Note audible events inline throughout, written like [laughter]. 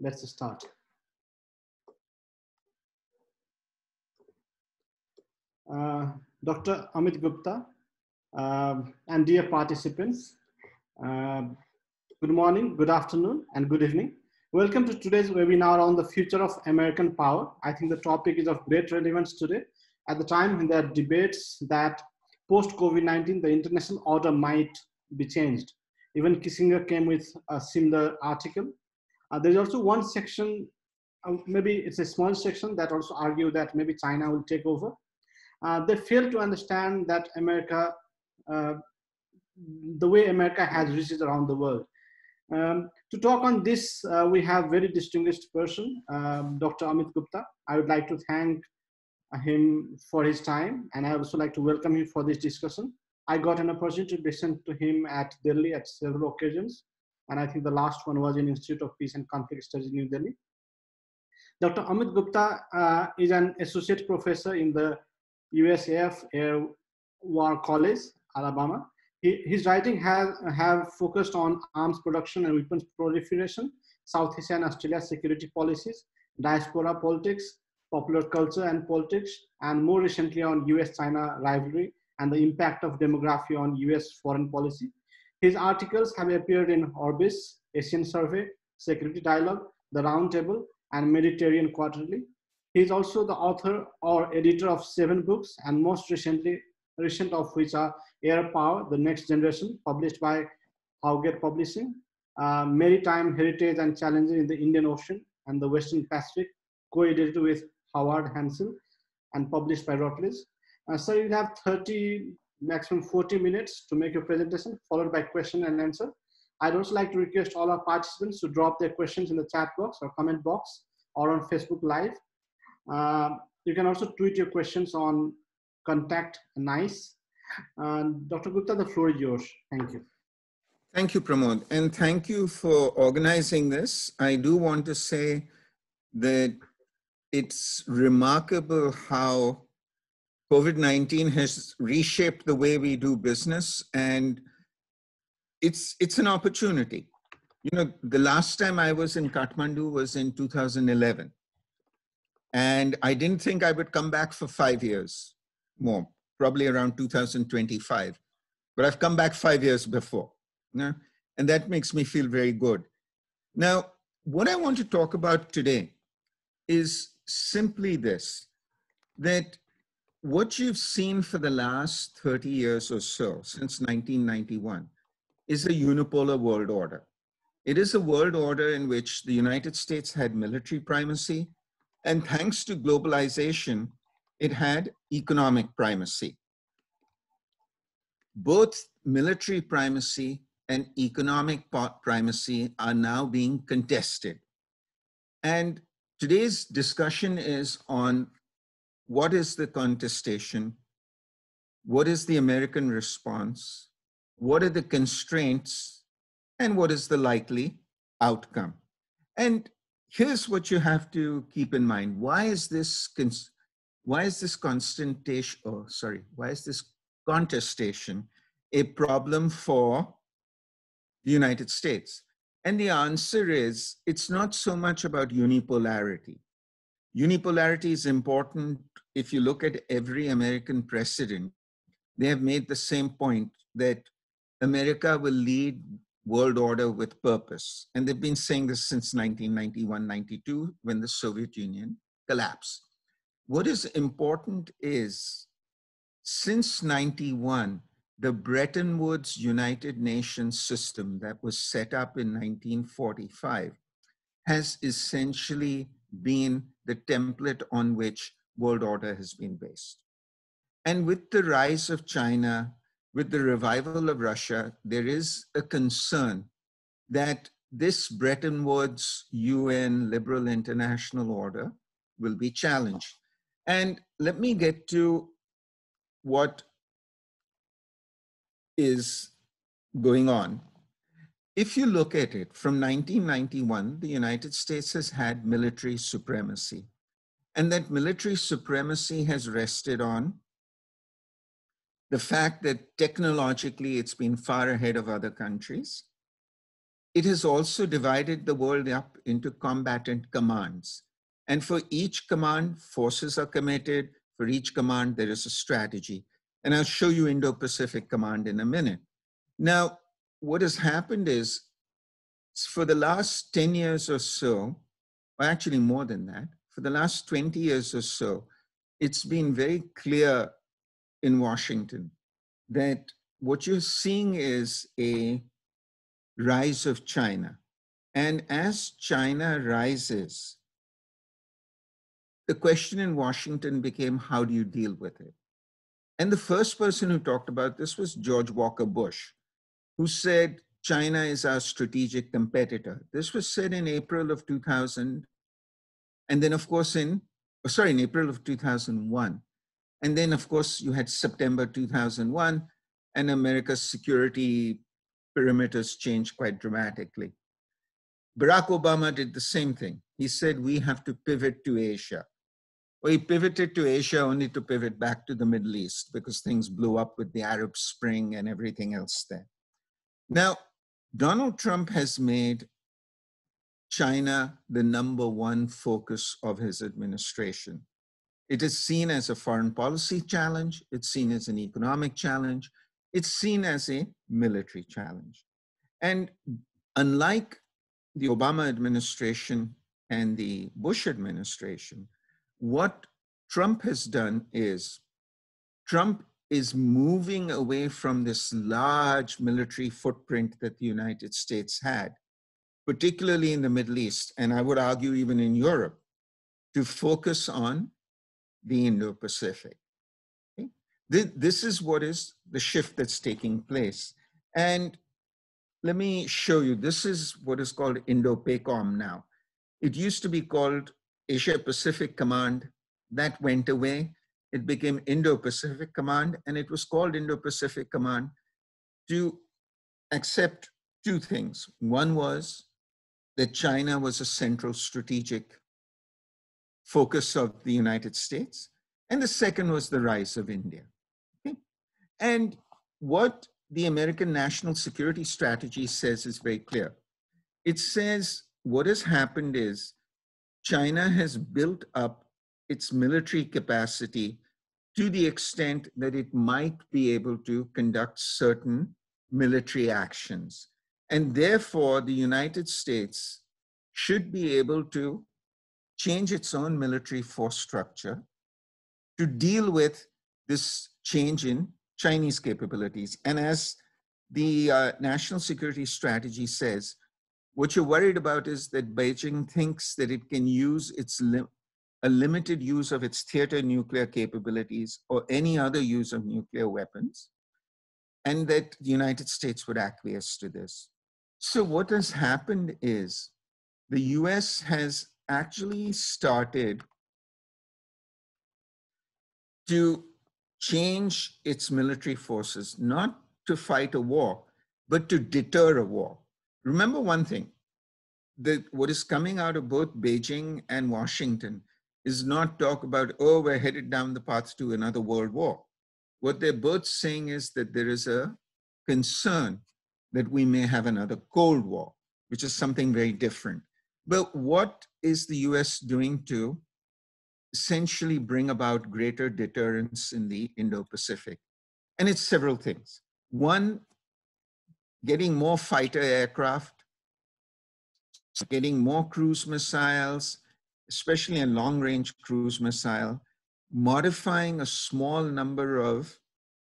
let's start. Uh, Dr. Amit Gupta um, and dear participants, uh, good morning, good afternoon, and good evening. Welcome to today's webinar on the future of American power. I think the topic is of great relevance today at the time when there are debates that post COVID-19, the international order might be changed. Even Kissinger came with a similar article. Uh, there's also one section, uh, maybe it's a small section that also argue that maybe China will take over. Uh, they fail to understand that America, uh, the way America has reached around the world. Um, to talk on this, uh, we have very distinguished person, um, Dr. Amit Gupta. I would like to thank him for his time, and I also like to welcome him for this discussion. I got an opportunity to listen to him at Delhi at several occasions, and I think the last one was in Institute of Peace and Conflict Studies, New Delhi. Dr. Amit Gupta uh, is an associate professor in the USAF Air War College, Alabama. He, his writing has have focused on arms production and weapons proliferation, South Asia and Australia security policies, diaspora politics, popular culture and politics, and more recently on US-China rivalry and the impact of demography on US foreign policy. His articles have appeared in Orbis, Asian Survey, Security Dialogue, The Roundtable, and Mediterranean Quarterly. He is also the author or editor of seven books, and most recently, recent of which are Air Power, The Next Generation, published by Howgate Publishing, uh, Maritime Heritage and Challenges in the Indian Ocean and the Western Pacific, co-edited with Howard Hensel and published by Routledge. Uh, so you have 30, maximum 40 minutes to make your presentation, followed by question and answer. I'd also like to request all our participants to drop their questions in the chat box or comment box or on Facebook Live. Uh, you can also tweet your questions on contact NIICE. Dr. Gupta, the floor is yours. Thank you. Thank you, Pramod. And thank you for organizing this. I do want to say that it's remarkable how COVID-19 has reshaped the way we do business and it's, it's an opportunity. You know, the last time I was in Kathmandu was in 2011. And I didn't think I would come back for five years more, probably around 2025. But I've come back five years before. You know? And that makes me feel very good. Now, what I want to talk about today is simply this that what you've seen for the last 30 years or so, since 1991, is a unipolar world order. It is a world order in which the United States had military primacy, and thanks to globalization, it had economic primacy. Both military primacy and economic primacy are now being contested. And Today's discussion is on what is the contestation, what is the American response, what are the constraints, and what is the likely outcome. And here's what you have to keep in mind. Why is this, why is this constantation, oh, sorry, why is this contestation a problem for the United States? And the answer is it's not so much about unipolarity. Unipolarity is important if you look at every American president, they have made the same point that America will lead world order with purpose. And they've been saying this since 1991, 92, when the Soviet Union collapsed. What is important is since 91, the Bretton Woods United Nations system that was set up in 1945 has essentially been the template on which world order has been based. And with the rise of China, with the revival of Russia, there is a concern that this Bretton Woods UN liberal international order will be challenged. And let me get to what is going on. If you look at it from 1991, the United States has had military supremacy. And that military supremacy has rested on the fact that technologically it's been far ahead of other countries. it has also divided the world up into combatant commands. And for each command, forces are committed. For each command, there is a strategy. And I'll show you Indo-Pacific Command in a minute. Now, what has happened is for the last 10 years or so, or actually more than that, for the last 20 years or so, it's been very clear in Washington that what you're seeing is a rise of China. And as China rises, the question in Washington became how do you deal with it? And the first person who talked about this was George Walker Bush, who said, China is our strategic competitor. This was said in April of 2000. And then, of course, in, oh, sorry, in April of 2001. And then, of course, you had September 2001, and America's security perimeters changed quite dramatically. Barack Obama did the same thing. He said, we have to pivot to Asia. Well, he pivoted to Asia only to pivot back to the Middle East because things blew up with the Arab Spring and everything else there. Now, Donald Trump has made China the number one focus of his administration. It is seen as a foreign policy challenge, it's seen as an economic challenge, it's seen as a military challenge. And unlike the Obama administration and the Bush administration, what Trump has done is Trump is moving away from this large military footprint that the United States had, particularly in the Middle East, and I would argue even in Europe, to focus on the Indo Pacific. Okay? This is what is the shift that's taking place. And let me show you this is what is called Indo PACOM now. It used to be called Asia Pacific Command. That went away it became Indo-Pacific Command, and it was called Indo-Pacific Command to accept two things. One was that China was a central strategic focus of the United States, and the second was the rise of India. Okay? And what the American national security strategy says is very clear. It says what has happened is China has built up its military capacity to the extent that it might be able to conduct certain military actions. And therefore, the United States should be able to change its own military force structure to deal with this change in Chinese capabilities. And as the uh, national security strategy says, what you're worried about is that Beijing thinks that it can use its a limited use of its theater nuclear capabilities or any other use of nuclear weapons, and that the United States would acquiesce to this. So, what has happened is the US has actually started to change its military forces, not to fight a war, but to deter a war. Remember one thing that what is coming out of both Beijing and Washington is not talk about, oh, we're headed down the path to another world war. What they're both saying is that there is a concern that we may have another Cold War, which is something very different. But what is the US doing to essentially bring about greater deterrence in the Indo Pacific? And it's several things. One, getting more fighter aircraft, getting more cruise missiles, especially a long range cruise missile, modifying a small number of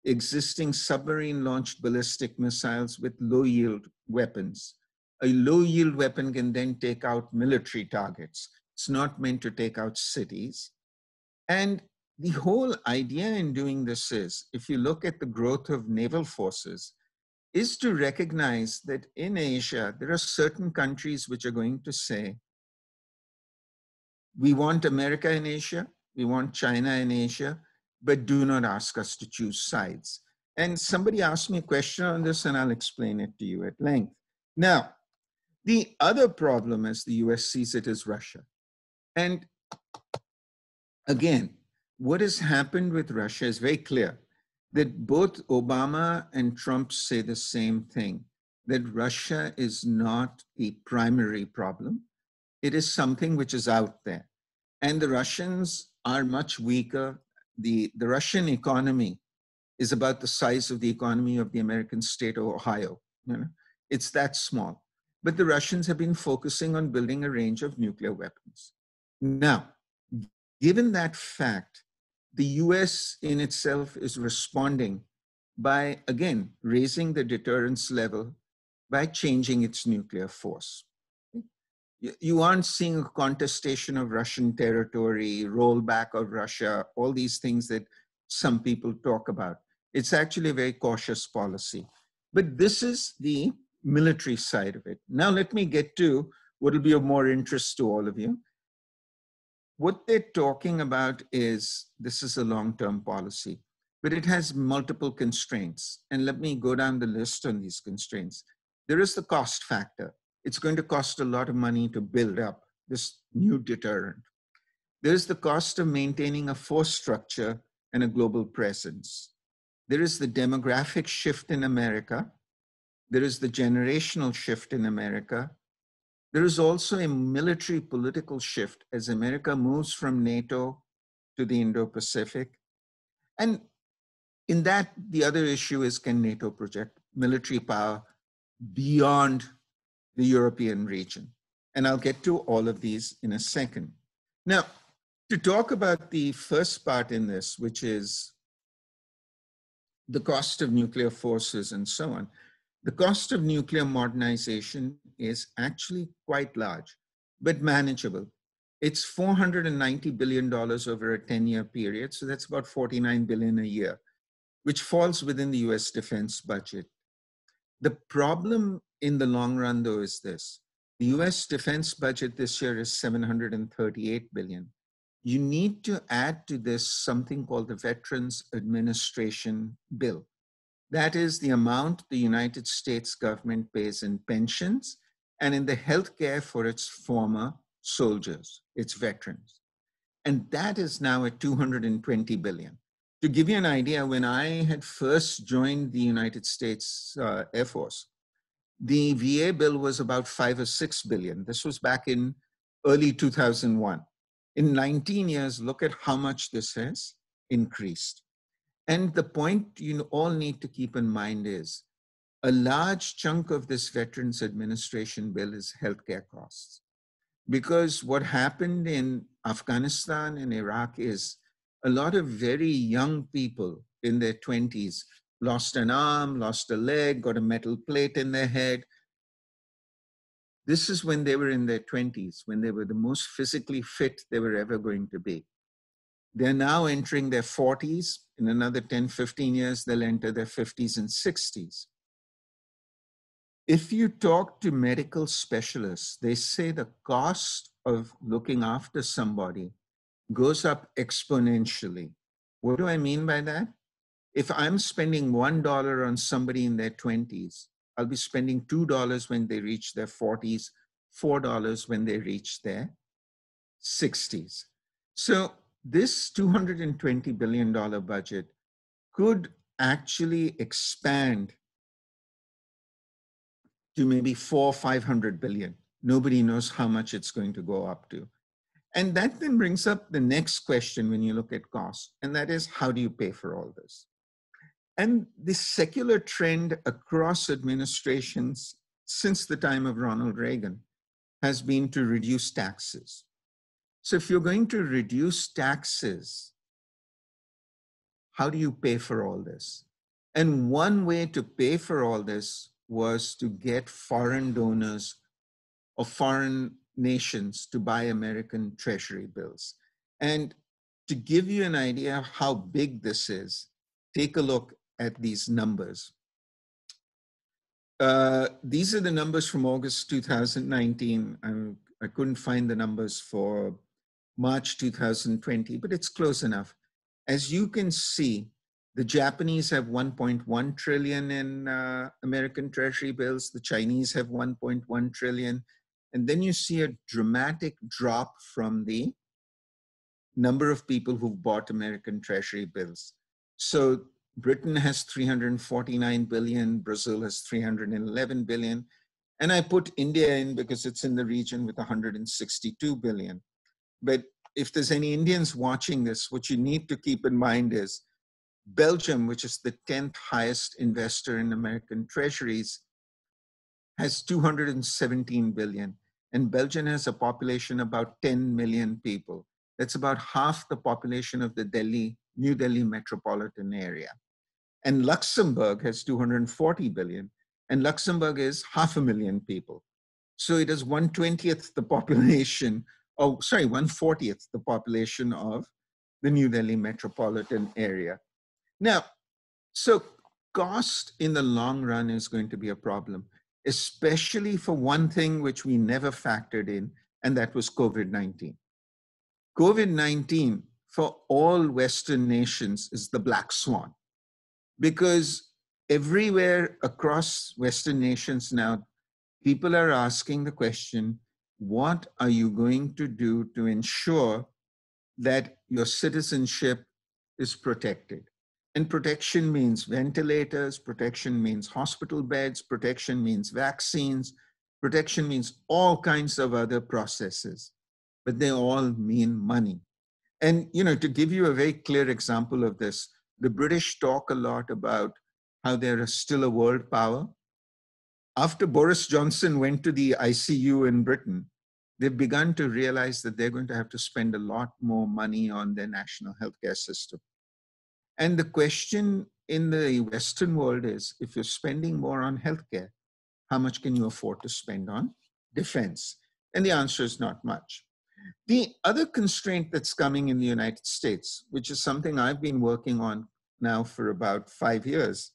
existing submarine launched ballistic missiles with low yield weapons. A low yield weapon can then take out military targets. It's not meant to take out cities. And the whole idea in doing this is if you look at the growth of naval forces, is to recognize that in Asia, there are certain countries which are going to say, we want America in Asia, we want China in Asia, but do not ask us to choose sides. And somebody asked me a question on this, and I'll explain it to you at length. Now, the other problem as the US sees it is Russia. And again, what has happened with Russia is very clear that both Obama and Trump say the same thing. that Russia is not a primary problem. It is something which is out there. And the Russians are much weaker. The, the Russian economy is about the size of the economy of the American state of Ohio. You know? It's that small. But the Russians have been focusing on building a range of nuclear weapons. Now, given that fact, the US in itself is responding by, again, raising the deterrence level by changing its nuclear force. You aren't seeing a contestation of Russian territory, rollback of Russia, all these things that some people talk about. It's actually a very cautious policy. But this is the military side of it. Now, let me get to what will be of more interest to all of you. What they're talking about is this is a long term policy, but it has multiple constraints. And let me go down the list on these constraints. There is the cost factor. It's going to cost a lot of money to build up this new deterrent. There's the cost of maintaining a force structure and a global presence. There is the demographic shift in America. There is the generational shift in America. There is also a military political shift as America moves from NATO to the Indo Pacific. And in that, the other issue is can NATO project military power beyond the European region? And I'll get to all of these in a second. Now, to talk about the first part in this, which is the cost of nuclear forces and so on, the cost of nuclear modernization is actually quite large, but manageable. It's $490 billion over a 10 year period. So that's about 49 billion a year, which falls within the US defense budget. The problem in the long run, though, is this. The US defense budget this year is 738 billion. You need to add to this something called the Veterans Administration Bill. That is the amount the United States government pays in pensions and in the health care for its former soldiers, its veterans. And that is now at 220 billion. To give you an idea, when I had first joined the United States uh, Air Force, the VA bill was about five or six billion. This was back in early 2001. In 19 years, look at how much this has increased. And the point you all need to keep in mind is a large chunk of this Veterans Administration bill is healthcare costs. Because what happened in Afghanistan and Iraq is a lot of very young people in their 20s lost an arm, lost a leg, got a metal plate in their head. This is when they were in their 20s, when they were the most physically fit they were ever going to be. They're now entering their 40s. In another 10, 15 years, they'll enter their 50s and 60s. If you talk to medical specialists, they say the cost of looking after somebody goes up exponentially. What do I mean by that? If I'm spending $1 on somebody in their 20s, I'll be spending $2 when they reach their 40s, $4 when they reach their 60s. So this $220 billion budget could actually expand to maybe four, 500 billion. Nobody knows how much it's going to go up to. And that then brings up the next question when you look at cost, and that is how do you pay for all this? And this secular trend across administrations since the time of Ronald Reagan has been to reduce taxes. So if you're going to reduce taxes, how do you pay for all this? And one way to pay for all this was to get foreign donors or foreign nations to buy American treasury bills. And to give you an idea of how big this is, take a look at these numbers. Uh, these are the numbers from August 2019. I'm, I couldn't find the numbers for March 2020, but it's close enough. As you can see, the Japanese have 1.1 trillion in uh, American treasury bills. The Chinese have 1.1 trillion. And then you see a dramatic drop from the number of people who've bought American treasury bills. So Britain has 349 billion, Brazil has 311 billion, and I put India in because it's in the region with 162 billion. But if there's any Indians watching this, what you need to keep in mind is Belgium, which is the 10th highest investor in American treasuries, has 217 billion. And Belgium has a population about 10 million people. That's about half the population of the Delhi, New Delhi metropolitan area. And Luxembourg has 240 billion, and Luxembourg is half a million people. So it is 120th the population, [laughs] oh, sorry, 140th the population of the New Delhi metropolitan area. Now, so cost in the long run is going to be a problem, especially for one thing which we never factored in, and that was COVID 19. COVID 19 for all Western nations is the black swan because everywhere across Western nations now, people are asking the question what are you going to do to ensure that your citizenship is protected? And protection means ventilators, protection means hospital beds, protection means vaccines, protection means all kinds of other processes, but they all mean money. And, you know, to give you a very clear example of this, the British talk a lot about how they're still a world power. After Boris Johnson went to the ICU in Britain, they've begun to realize that they're going to have to spend a lot more money on their national healthcare system. And the question in the Western world is if you're spending more on healthcare, how much can you afford to spend on defense? And the answer is not much. The other constraint that's coming in the United States, which is something I've been working on now for about five years,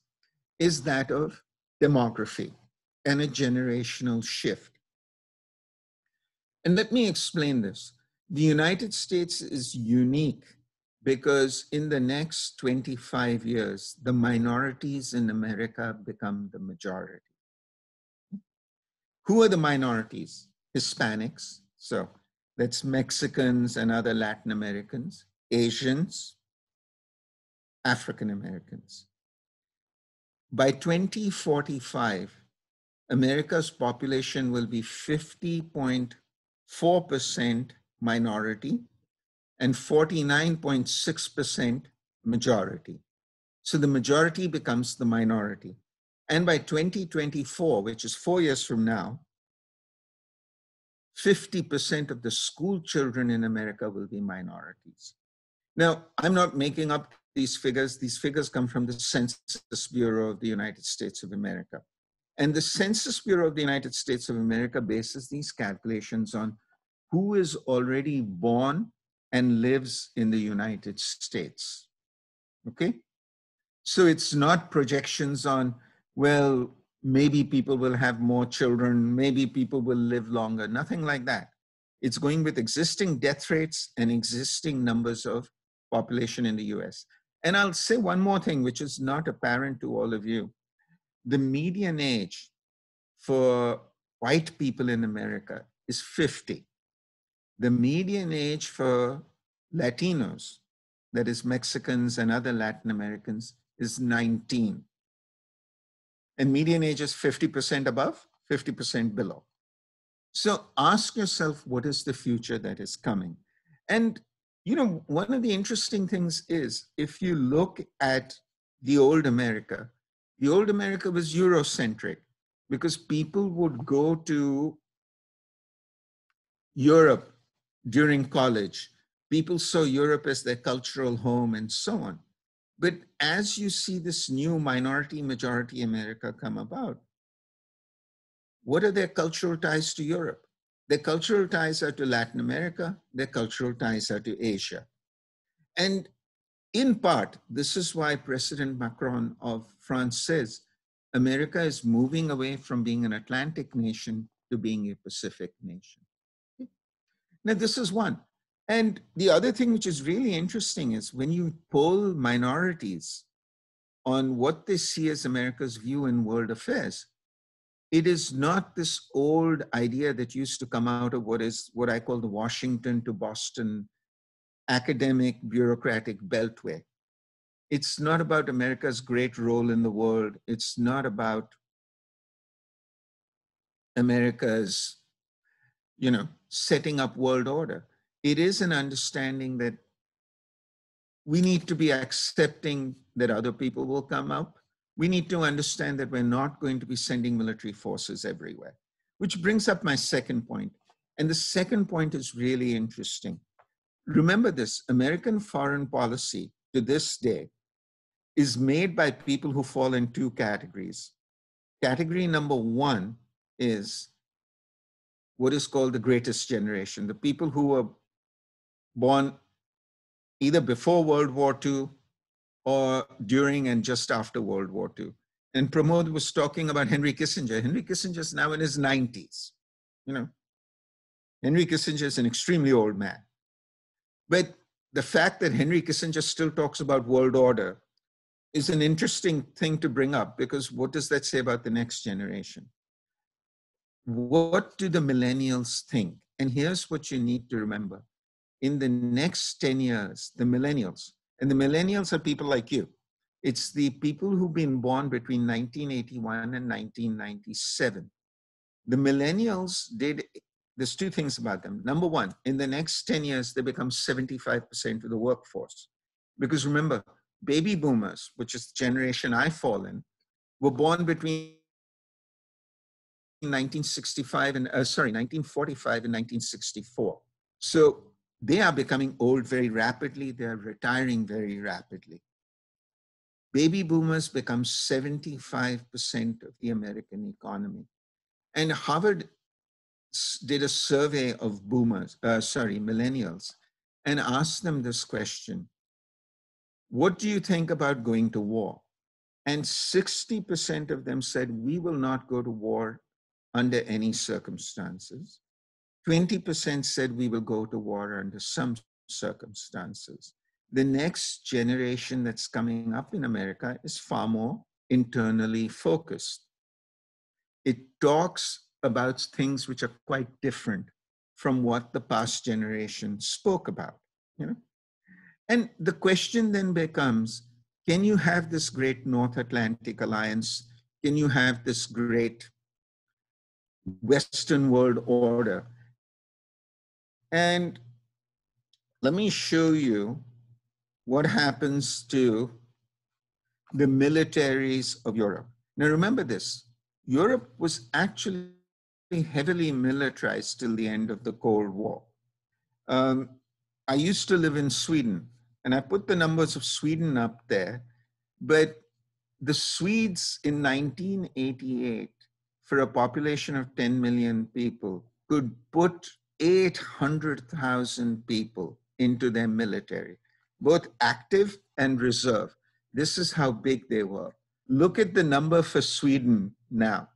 is that of demography and a generational shift. And let me explain this. The United States is unique because in the next 25 years, the minorities in America become the majority. Who are the minorities? Hispanics. So that's Mexicans and other Latin Americans, Asians, African Americans. By 2045, America's population will be 50.4% minority and 49.6% majority. So the majority becomes the minority. And by 2024, which is four years from now, 50% of the school children in America will be minorities. Now, I'm not making up these figures. These figures come from the Census Bureau of the United States of America. And the Census Bureau of the United States of America bases these calculations on who is already born and lives in the United States. Okay? So it's not projections on, well, maybe people will have more children, maybe people will live longer, nothing like that. It's going with existing death rates and existing numbers of population in the US. And I'll say one more thing, which is not apparent to all of you. The median age for white people in America is 50. The median age for Latinos, that is Mexicans and other Latin Americans, is 19 and median age is 50% above, 50% below. So ask yourself, what is the future that is coming? And, you know, one of the interesting things is if you look at the old America, the old America was Eurocentric because people would go to Europe during college. People saw Europe as their cultural home and so on. But as you see this new minority majority America come about, what are their cultural ties to Europe? Their cultural ties are to Latin America, their cultural ties are to Asia. And in part, this is why President Macron of France says America is moving away from being an Atlantic nation to being a Pacific nation. Now, this is one. And the other thing which is really interesting is when you poll minorities on what they see as America's view in world affairs, it is not this old idea that used to come out of what is what I call the Washington to Boston academic bureaucratic beltway. It's not about America's great role in the world. It's not about America's, you know, setting up world order. It is an understanding that we need to be accepting that other people will come up. We need to understand that we're not going to be sending military forces everywhere, which brings up my second point. And the second point is really interesting. Remember this American foreign policy to this day is made by people who fall in two categories. Category number one is what is called the greatest generation, the people who were born either before World War II or during and just after World War II. And Pramod was talking about Henry Kissinger. Henry Kissinger is now in his 90s. You know, Henry Kissinger is an extremely old man. But the fact that Henry Kissinger still talks about world order is an interesting thing to bring up because what does that say about the next generation? What do the millennials think? And here's what you need to remember. In the next 10 years, the millennials, and the millennials are people like you, it's the people who've been born between 1981 and 1997. The millennials did, there's two things about them. Number one, in the next 10 years, they become 75% of the workforce. Because remember, baby boomers, which is the generation I fall in, were born between 1965 and, uh, sorry, 1945 and 1964. So they are becoming old very rapidly. They're retiring very rapidly. Baby boomers become 75% of the American economy. And Harvard did a survey of boomers, uh, sorry, millennials, and asked them this question What do you think about going to war? And 60% of them said, We will not go to war under any circumstances. 20% said we will go to war under some circumstances. The next generation that's coming up in America is far more internally focused. It talks about things which are quite different from what the past generation spoke about, you know? And the question then becomes, can you have this great North Atlantic alliance? Can you have this great Western world order. And let me show you what happens to the militaries of Europe. Now remember this, Europe was actually heavily militarized till the end of the Cold War. Um, I used to live in Sweden, and I put the numbers of Sweden up there, but the Swedes in 1988 for a population of 10 million people could put 800,000 people into their military, both active and reserve. This is how big they were. Look at the number for Sweden now.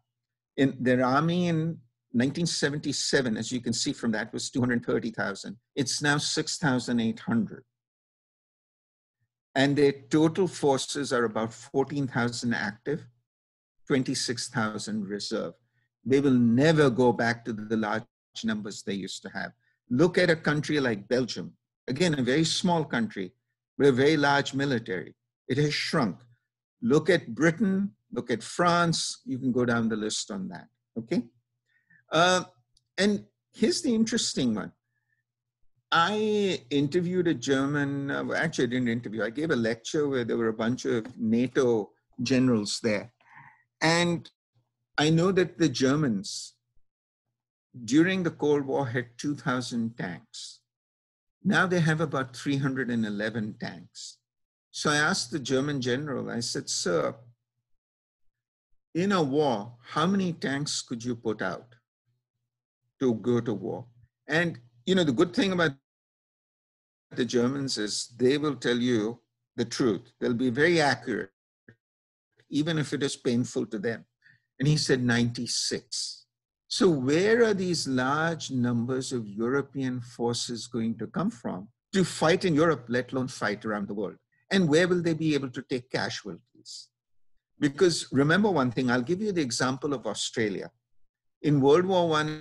In their army in 1977, as you can see from that, was 230,000. It's now 6,800. And their total forces are about 14,000 active 26,000 reserve. They will never go back to the large numbers they used to have. Look at a country like Belgium, again, a very small country, with a very large military. It has shrunk. Look at Britain, look at France, you can go down the list on that, okay? Uh, and here's the interesting one. I interviewed a German, uh, actually I didn't interview, I gave a lecture where there were a bunch of NATO generals there. And I know that the Germans during the Cold War had 2,000 tanks. Now they have about 311 tanks. So I asked the German general, I said, Sir, in a war, how many tanks could you put out to go to war? And, you know, the good thing about the Germans is they will tell you the truth. They'll be very accurate even if it is painful to them. And he said 96. So, where are these large numbers of European forces going to come from to fight in Europe, let alone fight around the world? And where will they be able to take casualties? Because remember one thing, I'll give you the example of Australia. In World War I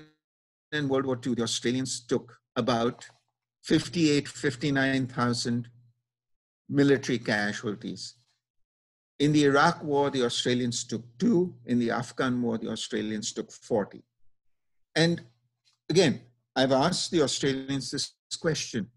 and World War II, the Australians took about 58, 59,000 military casualties. In the Iraq war, the Australians took two. In the Afghan war, the Australians took 40. And again, I've asked the Australians this question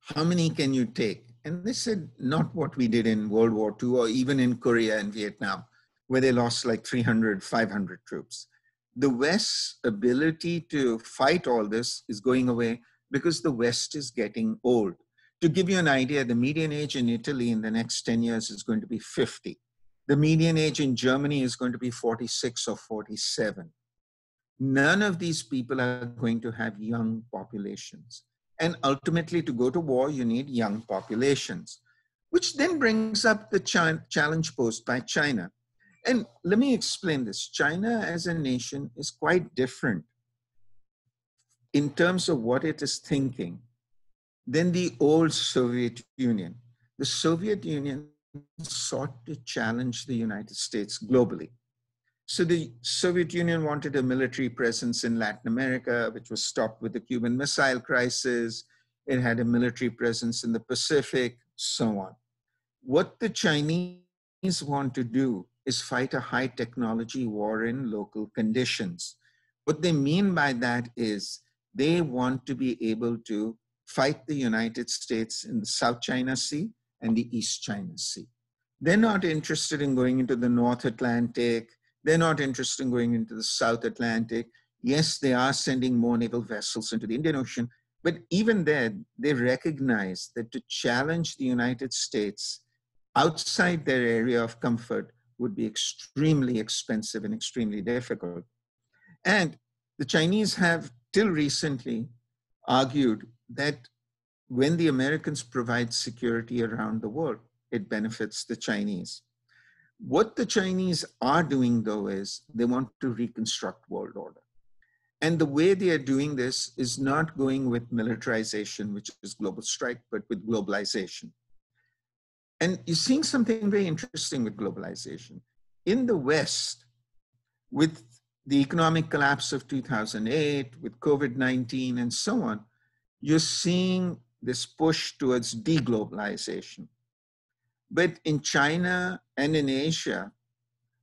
How many can you take? And they said, not what we did in World War II or even in Korea and Vietnam, where they lost like 300, 500 troops. The West's ability to fight all this is going away because the West is getting old. To give you an idea, the median age in Italy in the next 10 years is going to be 50. The median age in Germany is going to be 46 or 47. None of these people are going to have young populations. And ultimately, to go to war, you need young populations, which then brings up the challenge posed by China. And let me explain this China as a nation is quite different in terms of what it is thinking than the old Soviet Union. The Soviet Union sought to challenge the United States globally. So the Soviet Union wanted a military presence in Latin America, which was stopped with the Cuban Missile Crisis. It had a military presence in the Pacific, so on. What the Chinese want to do is fight a high technology war in local conditions. What they mean by that is they want to be able to fight the United States in the South China Sea and the East China Sea. They're not interested in going into the North Atlantic they're not interested in going into the South Atlantic. Yes, they are sending more naval vessels into the Indian Ocean, but even there, they recognize that to challenge the United States outside their area of comfort would be extremely expensive and extremely difficult. And the Chinese have, till recently, argued that when the Americans provide security around the world, it benefits the Chinese. What the Chinese are doing, though, is they want to reconstruct world order. And the way they are doing this is not going with militarization, which is global strike, but with globalization. And you're seeing something very interesting with globalization. In the West, with the economic collapse of 2008, with COVID 19, and so on, you're seeing this push towards deglobalization. But in China and in Asia,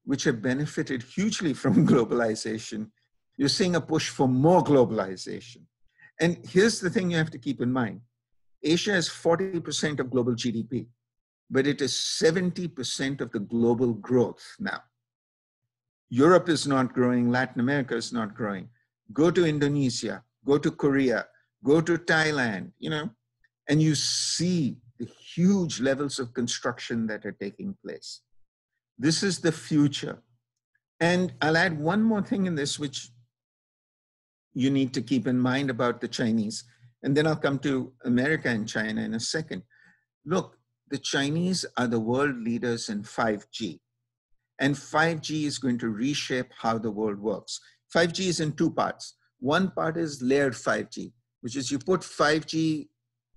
which have benefited hugely from [laughs] globalization, you're seeing a push for more globalization. And here's the thing you have to keep in mind Asia is 40% of global GDP, but it is 70% of the global growth now. Europe is not growing, Latin America is not growing. Go to Indonesia, go to Korea, go to Thailand, you know, and you see the huge levels of construction that are taking place. This is the future. And I'll add one more thing in this, which you need to keep in mind about the Chinese. And then I'll come to America and China in a second. Look, the Chinese are the world leaders in 5G. And 5G is going to reshape how the world works. 5G is in two parts. One part is layered 5G, which is you put 5G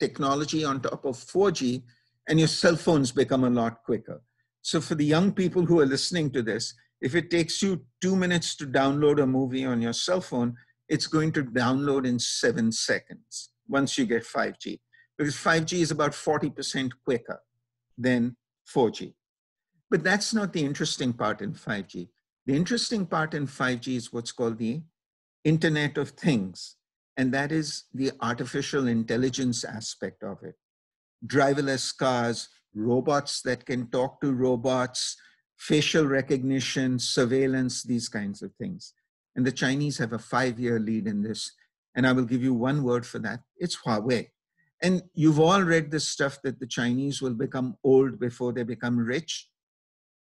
technology on top of 4G, and your cell phones become a lot quicker. So for the young people who are listening to this, if it takes you two minutes to download a movie on your cell phone, it's going to download in seven seconds once you get 5G. Because 5G is about 40% quicker than 4G. But that's not the interesting part in 5G. The interesting part in 5G is what's called the Internet of Things and that is the artificial intelligence aspect of it. Driverless cars, robots that can talk to robots, facial recognition, surveillance, these kinds of things. And the Chinese have a five year lead in this. And I will give you one word for that it's Huawei. And you've all read this stuff that the Chinese will become old before they become rich.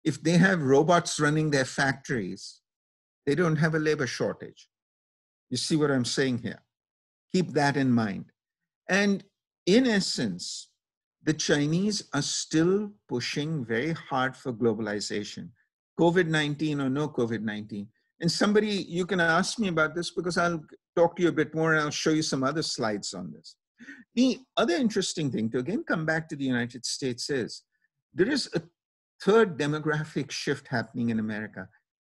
If they have robots running their factories, they don't have a labor shortage. You see what I'm saying here? Keep that in mind. And in essence, the Chinese are still pushing very hard for globalization, COVID 19 or no COVID 19. And somebody, you can ask me about this because I'll talk to you a bit more and I'll show you some other slides on this. The other interesting thing to again come back to the United States is there is a third demographic shift happening in America,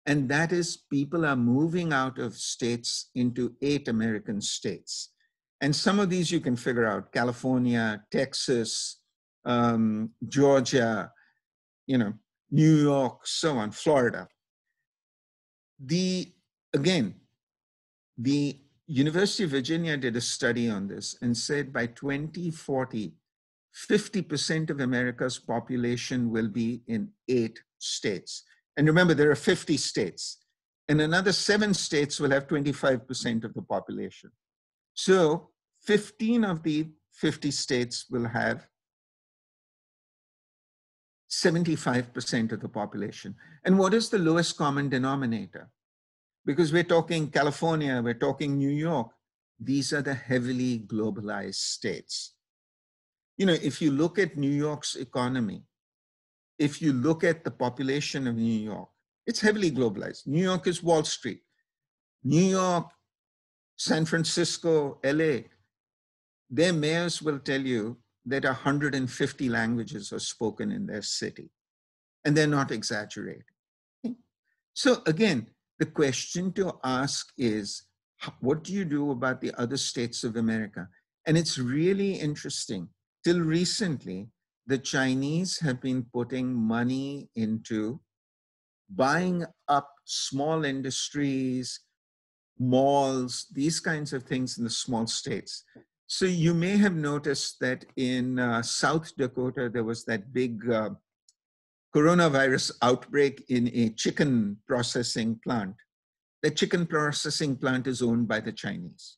and that is people are moving out of states into eight American states. And some of these you can figure out California, Texas, um, Georgia, you know, New York, so on, Florida. The, again, the University of Virginia did a study on this and said by 2040, 50% of America's population will be in eight states. And remember, there are 50 states. And another seven states will have 25% of the population. So 15 of the 50 states will have 75% of the population. And what is the lowest common denominator? Because we're talking California, we're talking New York. These are the heavily globalized states. You know, if you look at New York's economy, if you look at the population of New York, it's heavily globalized. New York is Wall Street. New York, San Francisco, LA, their mayors will tell you that 150 languages are spoken in their city. And they're not exaggerating. So again, the question to ask is, what do you do about the other states of America? And it's really interesting. Till recently, the Chinese have been putting money into buying up small industries, malls, these kinds of things in the small states. So you may have noticed that in uh, South Dakota, there was that big uh, coronavirus outbreak in a chicken processing plant. The chicken processing plant is owned by the Chinese.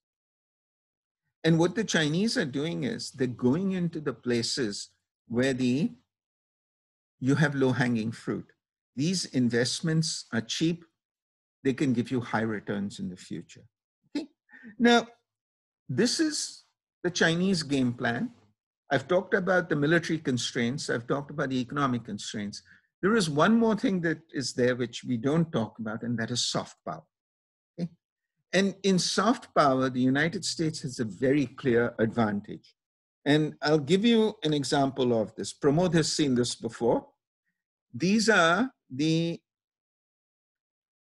And what the Chinese are doing is they're going into the places where the you have low hanging fruit. These investments are cheap. They can give you high returns in the future. Okay. Now, this is the Chinese game plan. I've talked about the military constraints. I've talked about the economic constraints. There is one more thing that is there which we don't talk about, and that is soft power. Okay? And in soft power, the United States has a very clear advantage. And I'll give you an example of this. Pramod has seen this before. These are the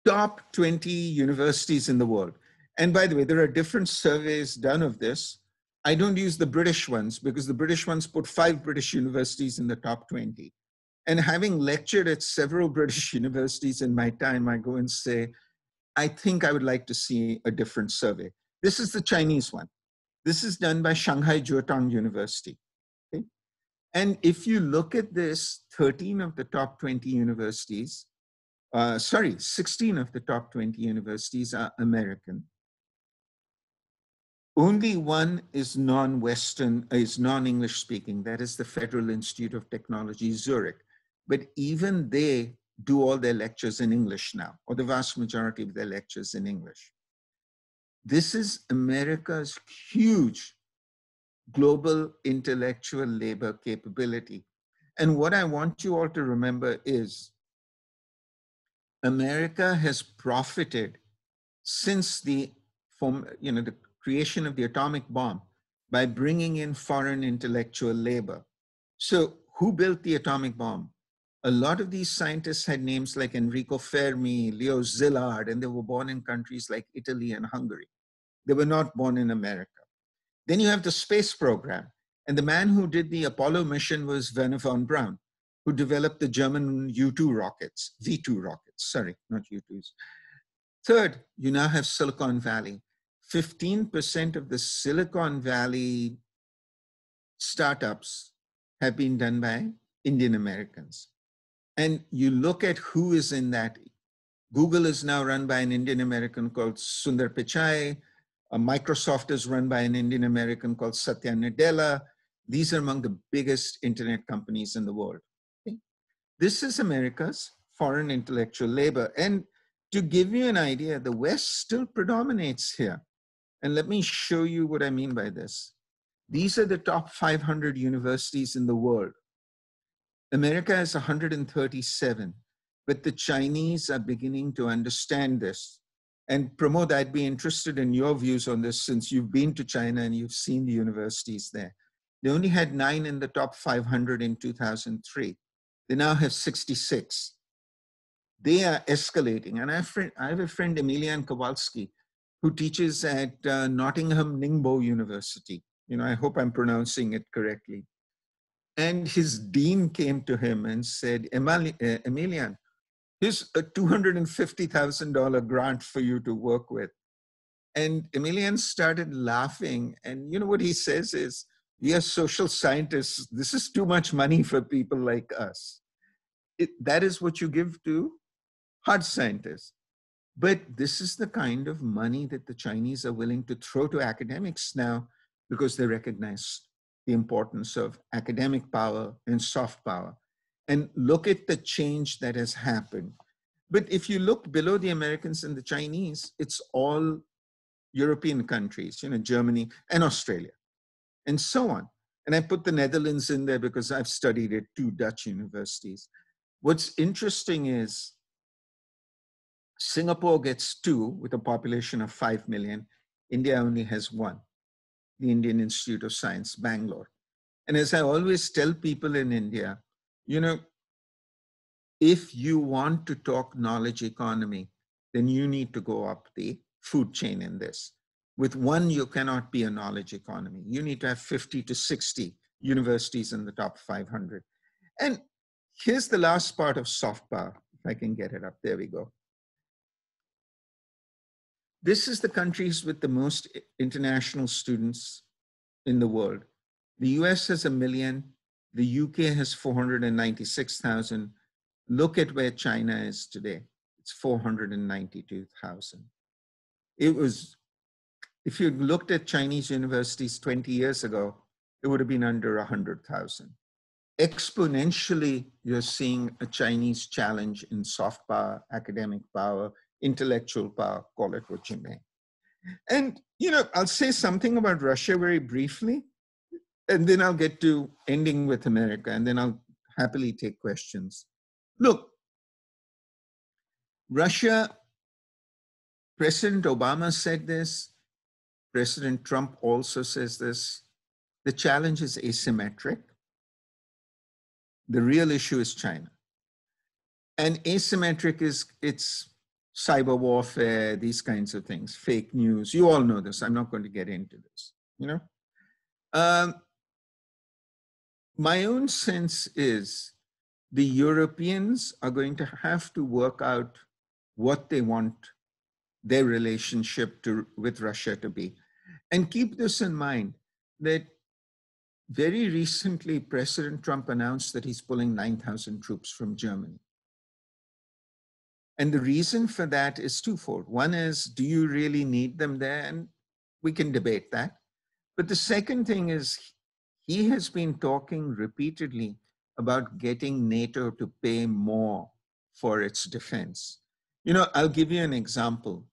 top 20 universities in the world. And by the way, there are different surveys done of this. I don't use the British ones because the British ones put five British universities in the top 20. And having lectured at several [laughs] British universities in my time, I go and say, I think I would like to see a different survey. This is the Chinese one. This is done by Shanghai Jiaotong University. Okay? And if you look at this, 13 of the top 20 universities, uh, sorry, 16 of the top 20 universities are American. Only one is non-Western, is non-English speaking. That is the Federal Institute of Technology, Zurich. But even they do all their lectures in English now, or the vast majority of their lectures in English. This is America's huge global intellectual labor capability. And what I want you all to remember is America has profited since the, from, you know, the creation of the atomic bomb by bringing in foreign intellectual labor. So who built the atomic bomb? A lot of these scientists had names like Enrico Fermi, Leo Szilard, and they were born in countries like Italy and Hungary. They were not born in America. Then you have the space program. And the man who did the Apollo mission was Wernher von Braun, who developed the German U-2 rockets, V-2 rockets, sorry, not U-2s. Third, you now have Silicon Valley. 15% of the Silicon Valley startups have been done by Indian Americans. And you look at who is in that. Google is now run by an Indian American called Sundar Pichai. Microsoft is run by an Indian American called Satya Nadella. These are among the biggest internet companies in the world. Okay? This is America's foreign intellectual labor. And to give you an idea, the West still predominates here. And let me show you what I mean by this. These are the top 500 universities in the world. America has 137, but the Chinese are beginning to understand this. And Pramod, I'd be interested in your views on this since you've been to China and you've seen the universities there. They only had nine in the top 500 in 2003. They now have 66. They are escalating. And I have, I have a friend, Emilian Kowalski, who teaches at uh, Nottingham Ningbo University. You know, I hope I'm pronouncing it correctly. And his dean came to him and said, uh, Emilian, here's a $250,000 grant for you to work with. And Emilian started laughing. And you know what he says is, we are social scientists. This is too much money for people like us. It, that is what you give to hard scientists. But this is the kind of money that the Chinese are willing to throw to academics now because they recognize the importance of academic power and soft power. And look at the change that has happened. But if you look below the Americans and the Chinese, it's all European countries, you know, Germany and Australia, and so on. And I put the Netherlands in there because I've studied at two Dutch universities. What's interesting is Singapore gets two with a population of 5 million. India only has one, the Indian Institute of Science, Bangalore. And as I always tell people in India, you know, if you want to talk knowledge economy, then you need to go up the food chain in this. With one, you cannot be a knowledge economy. You need to have 50 to 60 universities in the top 500. And here's the last part of soft power, if I can get it up. There we go. This is the countries with the most international students in the world. The US has a million, the UK has 496,000. Look at where China is today. It's 492,000. It was, if you looked at Chinese universities 20 years ago, it would have been under 100,000. Exponentially, you're seeing a Chinese challenge in soft power, academic power, intellectual power, call it what you may. And, you know, I'll say something about Russia very briefly, and then I'll get to ending with America, and then I'll happily take questions. Look, Russia, President Obama said this, President Trump also says this. The challenge is asymmetric. The real issue is China. And asymmetric is it's cyber warfare, these kinds of things, fake news. You all know this. I'm not going to get into this. You know, um, my own sense is the Europeans are going to have to work out what they want their relationship to, with Russia to be. And keep this in mind that very recently, President Trump announced that he's pulling 9,000 troops from Germany. And the reason for that is twofold. One is, do you really need them there? And we can debate that. But the second thing is, he has been talking repeatedly about getting NATO to pay more for its defense. You know, I'll give you an example.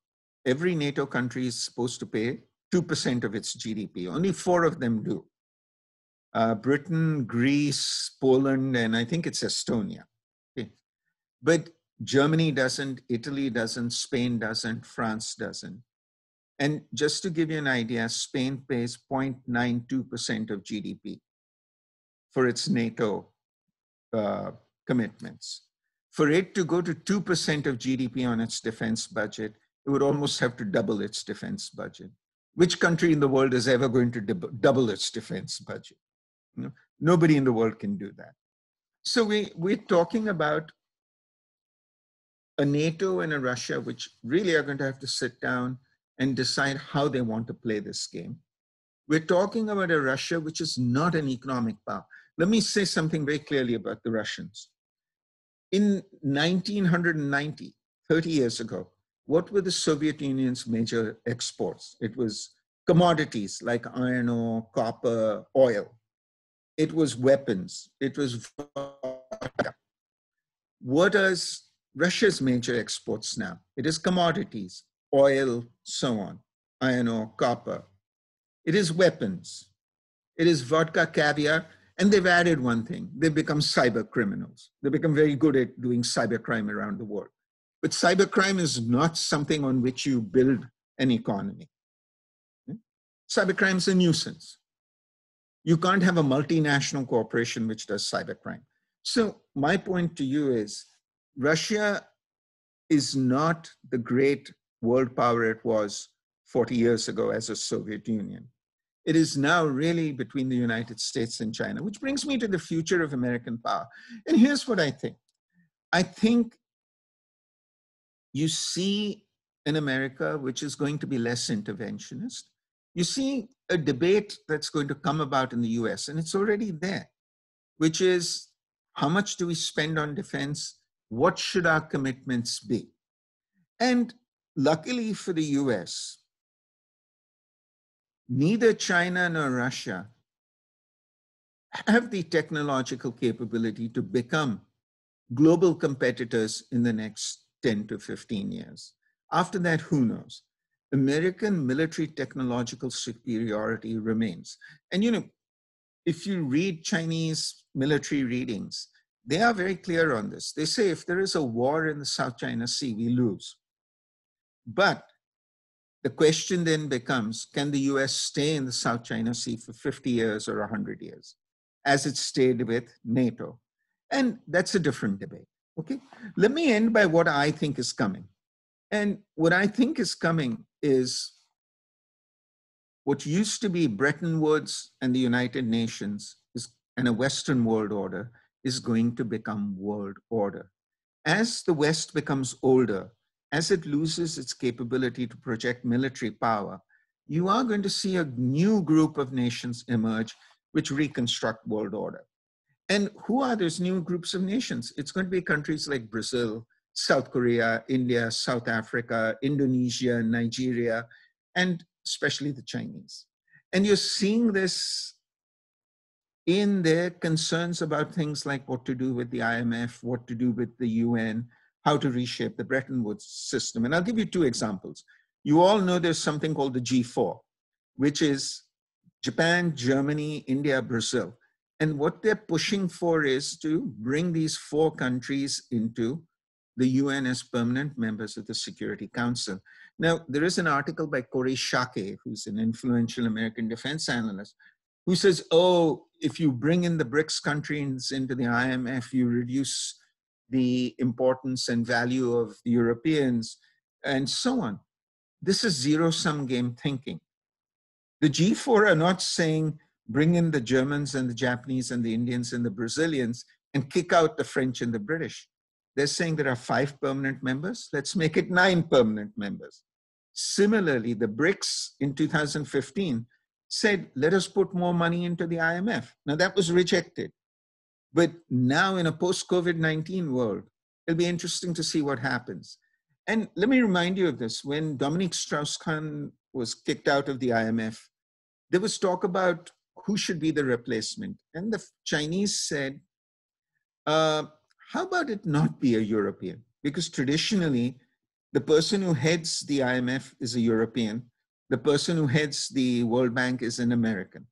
Every NATO country is supposed to pay 2% of its GDP. Only four of them do. Uh, Britain, Greece, Poland, and I think it's Estonia. Okay. But Germany doesn't, Italy doesn't, Spain doesn't, France doesn't. And just to give you an idea, Spain pays 0.92% of GDP for its NATO uh, commitments. For it to go to 2% of GDP on its defense budget, it would almost have to double its defense budget. Which country in the world is ever going to double its defense budget? You know, nobody in the world can do that. So we, we're talking about a NATO and a Russia, which really are going to have to sit down and decide how they want to play this game. We're talking about a Russia which is not an economic power. Let me say something very clearly about the Russians. In 1990, 30 years ago, what were the Soviet Union's major exports? It was commodities like iron ore, copper, oil. It was weapons. It was vodka. What is Russia's major exports now. It is commodities, oil, so on, iron ore, copper. It is weapons. It is vodka, caviar, and they've added one thing. They've become cyber criminals. They become very good at doing cyber crime around the world. But cyber crime is not something on which you build an economy. Hmm? Cyber crime is a nuisance. You can't have a multinational corporation which does cyber crime. So my point to you is Russia is not the great world power it was 40 years ago as a Soviet Union. It is now really between the United States and China, which brings me to the future of American power. And here's what I think I think you see in America, which is going to be less interventionist, you see a debate that's going to come about in the US, and it's already there, which is how much do we spend on defense? What should our commitments be? And luckily for the US, neither China nor Russia have the technological capability to become global competitors in the next 10 to 15 years. After that, who knows? American military technological superiority remains. And you know, if you read Chinese military readings, they are very clear on this. They say if there is a war in the South China Sea, we lose. But the question then becomes can the US stay in the South China Sea for 50 years or 100 years, as it stayed with NATO? And that's a different debate. Okay, let me end by what I think is coming. And what I think is coming is what used to be Bretton Woods and the United Nations is, and a Western world order is going to become world order. As the West becomes older, as it loses its capability to project military power, you are going to see a new group of nations emerge which reconstruct world order. And who are those new groups of nations? It's going to be countries like Brazil, South Korea, India, South Africa, Indonesia, Nigeria, and especially the Chinese. And you're seeing this in their concerns about things like what to do with the IMF, what to do with the UN, how to reshape the Bretton Woods system. And I'll give you two examples. You all know there's something called the G4, which is Japan, Germany, India, Brazil. And what they're pushing for is to bring these four countries into the UN as permanent members of the Security Council. Now, there is an article by Kori Schake, who's an influential American defense analyst, who says, oh, if you bring in the BRICS countries into the IMF, you reduce the importance and value of Europeans, and so on. This is zero sum game thinking. The G4 are not saying bring in the Germans and the Japanese and the Indians and the Brazilians and kick out the French and the British. They're saying there are five permanent members. Let's make it nine permanent members. Similarly, the BRICS in 2015 said, let us put more money into the IMF. Now, that was rejected. But now, in a post COVID 19 world, it'll be interesting to see what happens. And let me remind you of this when Dominique Strauss Kahn was kicked out of the IMF, there was talk about who should be the replacement. And the Chinese said, uh, how about it not be a European? Because traditionally, the person who heads the IMF is a European, the person who heads the World Bank is an American.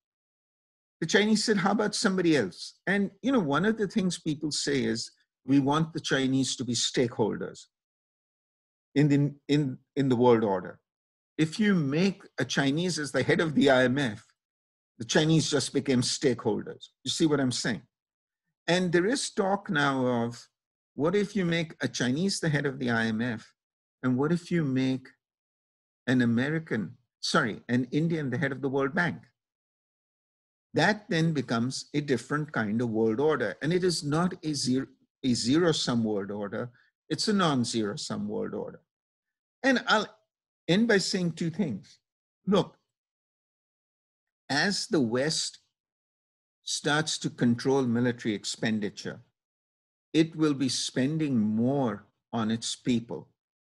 The Chinese said, how about somebody else? And, you know, one of the things people say is, we want the Chinese to be stakeholders in the, in, in the world order. If you make a Chinese as the head of the IMF, the Chinese just became stakeholders. You see what I'm saying? And there is talk now of what if you make a Chinese the head of the IMF, and what if you make an American, sorry, an Indian the head of the World Bank? That then becomes a different kind of world order. And it is not a zero, a zero sum world order, it's a non zero sum world order. And I'll end by saying two things. Look, as the West starts to control military expenditure, it will be spending more on its people.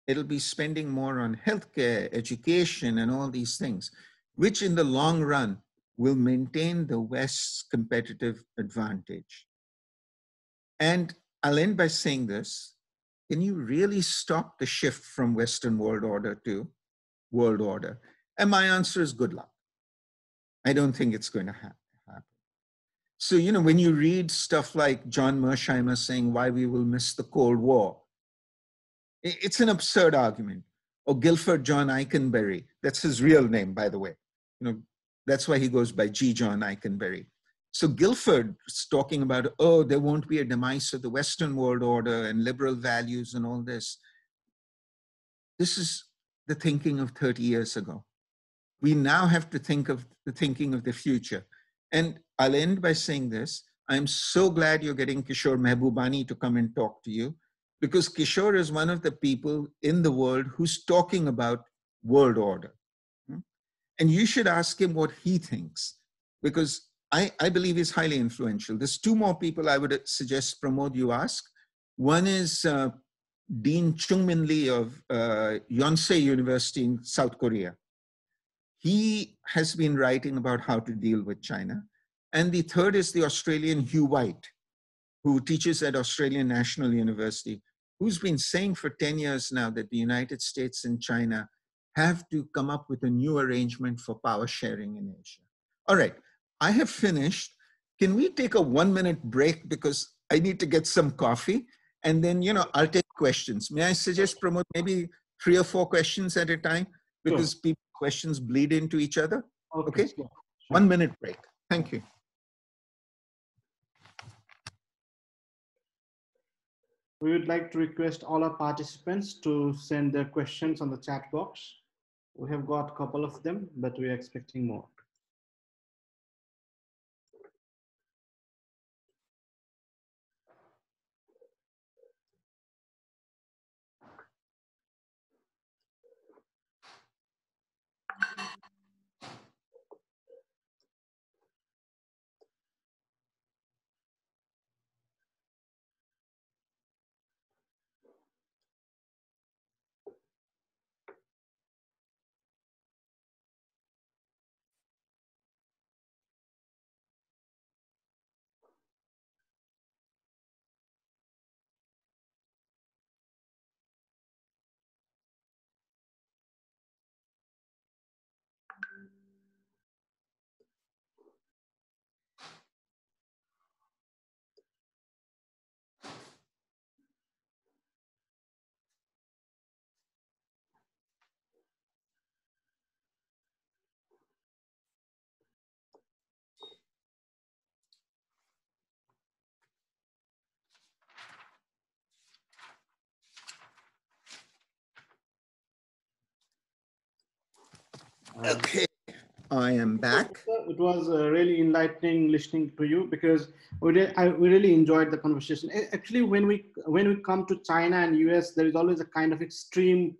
It'll be spending more on healthcare, education, and all these things, which in the long run will maintain the West's competitive advantage. And I'll end by saying this can you really stop the shift from Western world order to world order? And my answer is good luck. I don't think it's going to happen. So, you know, when you read stuff like John Mearsheimer saying why we will miss the Cold War, it's an absurd argument. Or Gilford John Ikenberry, that's his real name, by the way. You know, that's why he goes by G. John Ikenberry. So Gilford is talking about, oh, there won't be a demise of the Western world order and liberal values and all this. This is the thinking of 30 years ago. we now have to think of the thinking of the future. And I'll end by saying this. I'm so glad you're getting Kishore Mahbubani to come and talk to you because Kishore is one of the people in the world who's talking about world order. And you should ask him what he thinks because I, I believe he's highly influential. There's two more people I would suggest, Pramod, you ask. One is uh, Dean Chungmin Lee of uh, Yonsei University in South Korea. He has been writing about how to deal with China. And the third is the Australian Hugh White, who teaches at Australian National University, who's been saying for 10 years now that the United States and China have to come up with a new arrangement for power sharing in Asia. All right, I have finished. Can we take a one minute break because I need to get some coffee? And then, you know, I'll take questions. May I suggest, Pramod maybe three or four questions at a time because sure. people questions bleed into each other? Okay. okay? Sure. One minute break. Thank you. We would like to request all our participants to send their questions on the chat box. We have got a couple of them, but we are expecting more. Okay, I am back. It was uh, really enlightening listening to you because we, re I, we really enjoyed the conversation. Actually, when we when we come to China and US, there is always a kind of extreme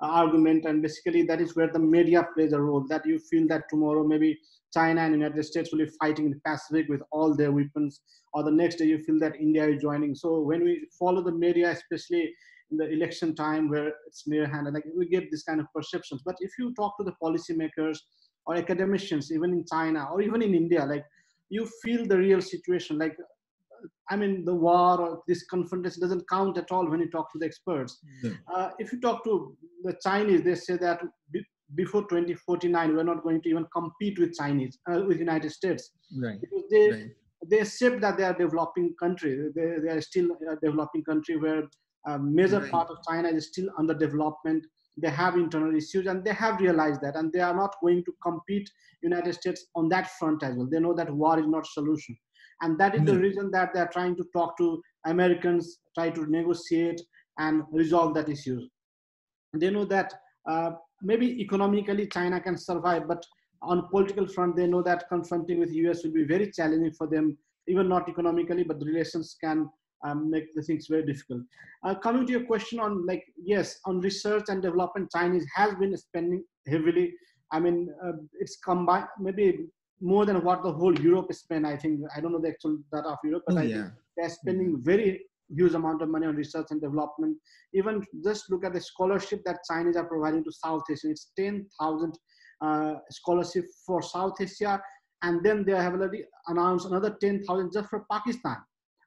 uh, argument, and basically that is where the media plays a role. That you feel that tomorrow maybe China and United States will be fighting in the Pacific with all their weapons, or the next day you feel that India is joining. So when we follow the media, especially in the election time where it's near hand, like we get this kind of perceptions. But if you talk to the policymakers or academicians, even in China or even in India, like you feel the real situation. Like, I mean, the war or this confrontation doesn't count at all when you talk to the experts. Uh, if you talk to the Chinese, they say that before 2049, we're not going to even compete with Chinese, uh, with United States. Right. Because they, right. they accept that they are developing country. They, they are still a developing country where a major right. part of China is still under development. They have internal issues and they have realized that and they are not going to compete United States on that front as well. They know that war is not solution. And that is mm-hmm. the reason that they're trying to talk to Americans, try to negotiate and resolve that issue. They know that uh, maybe economically China can survive, but on political front, they know that confronting with US will be very challenging for them, even not economically, but the relations can um, make the things very difficult. Uh, coming to your question on like, yes, on research and development, Chinese has been spending heavily. I mean, uh, it's combined, maybe more than what the whole Europe spend. I think, I don't know the actual data of Europe, but oh, I yeah. think they're spending mm-hmm. very huge amount of money on research and development. Even just look at the scholarship that Chinese are providing to South Asia. It's 10,000 uh, scholarship for South Asia. And then they have already announced another 10,000 just for Pakistan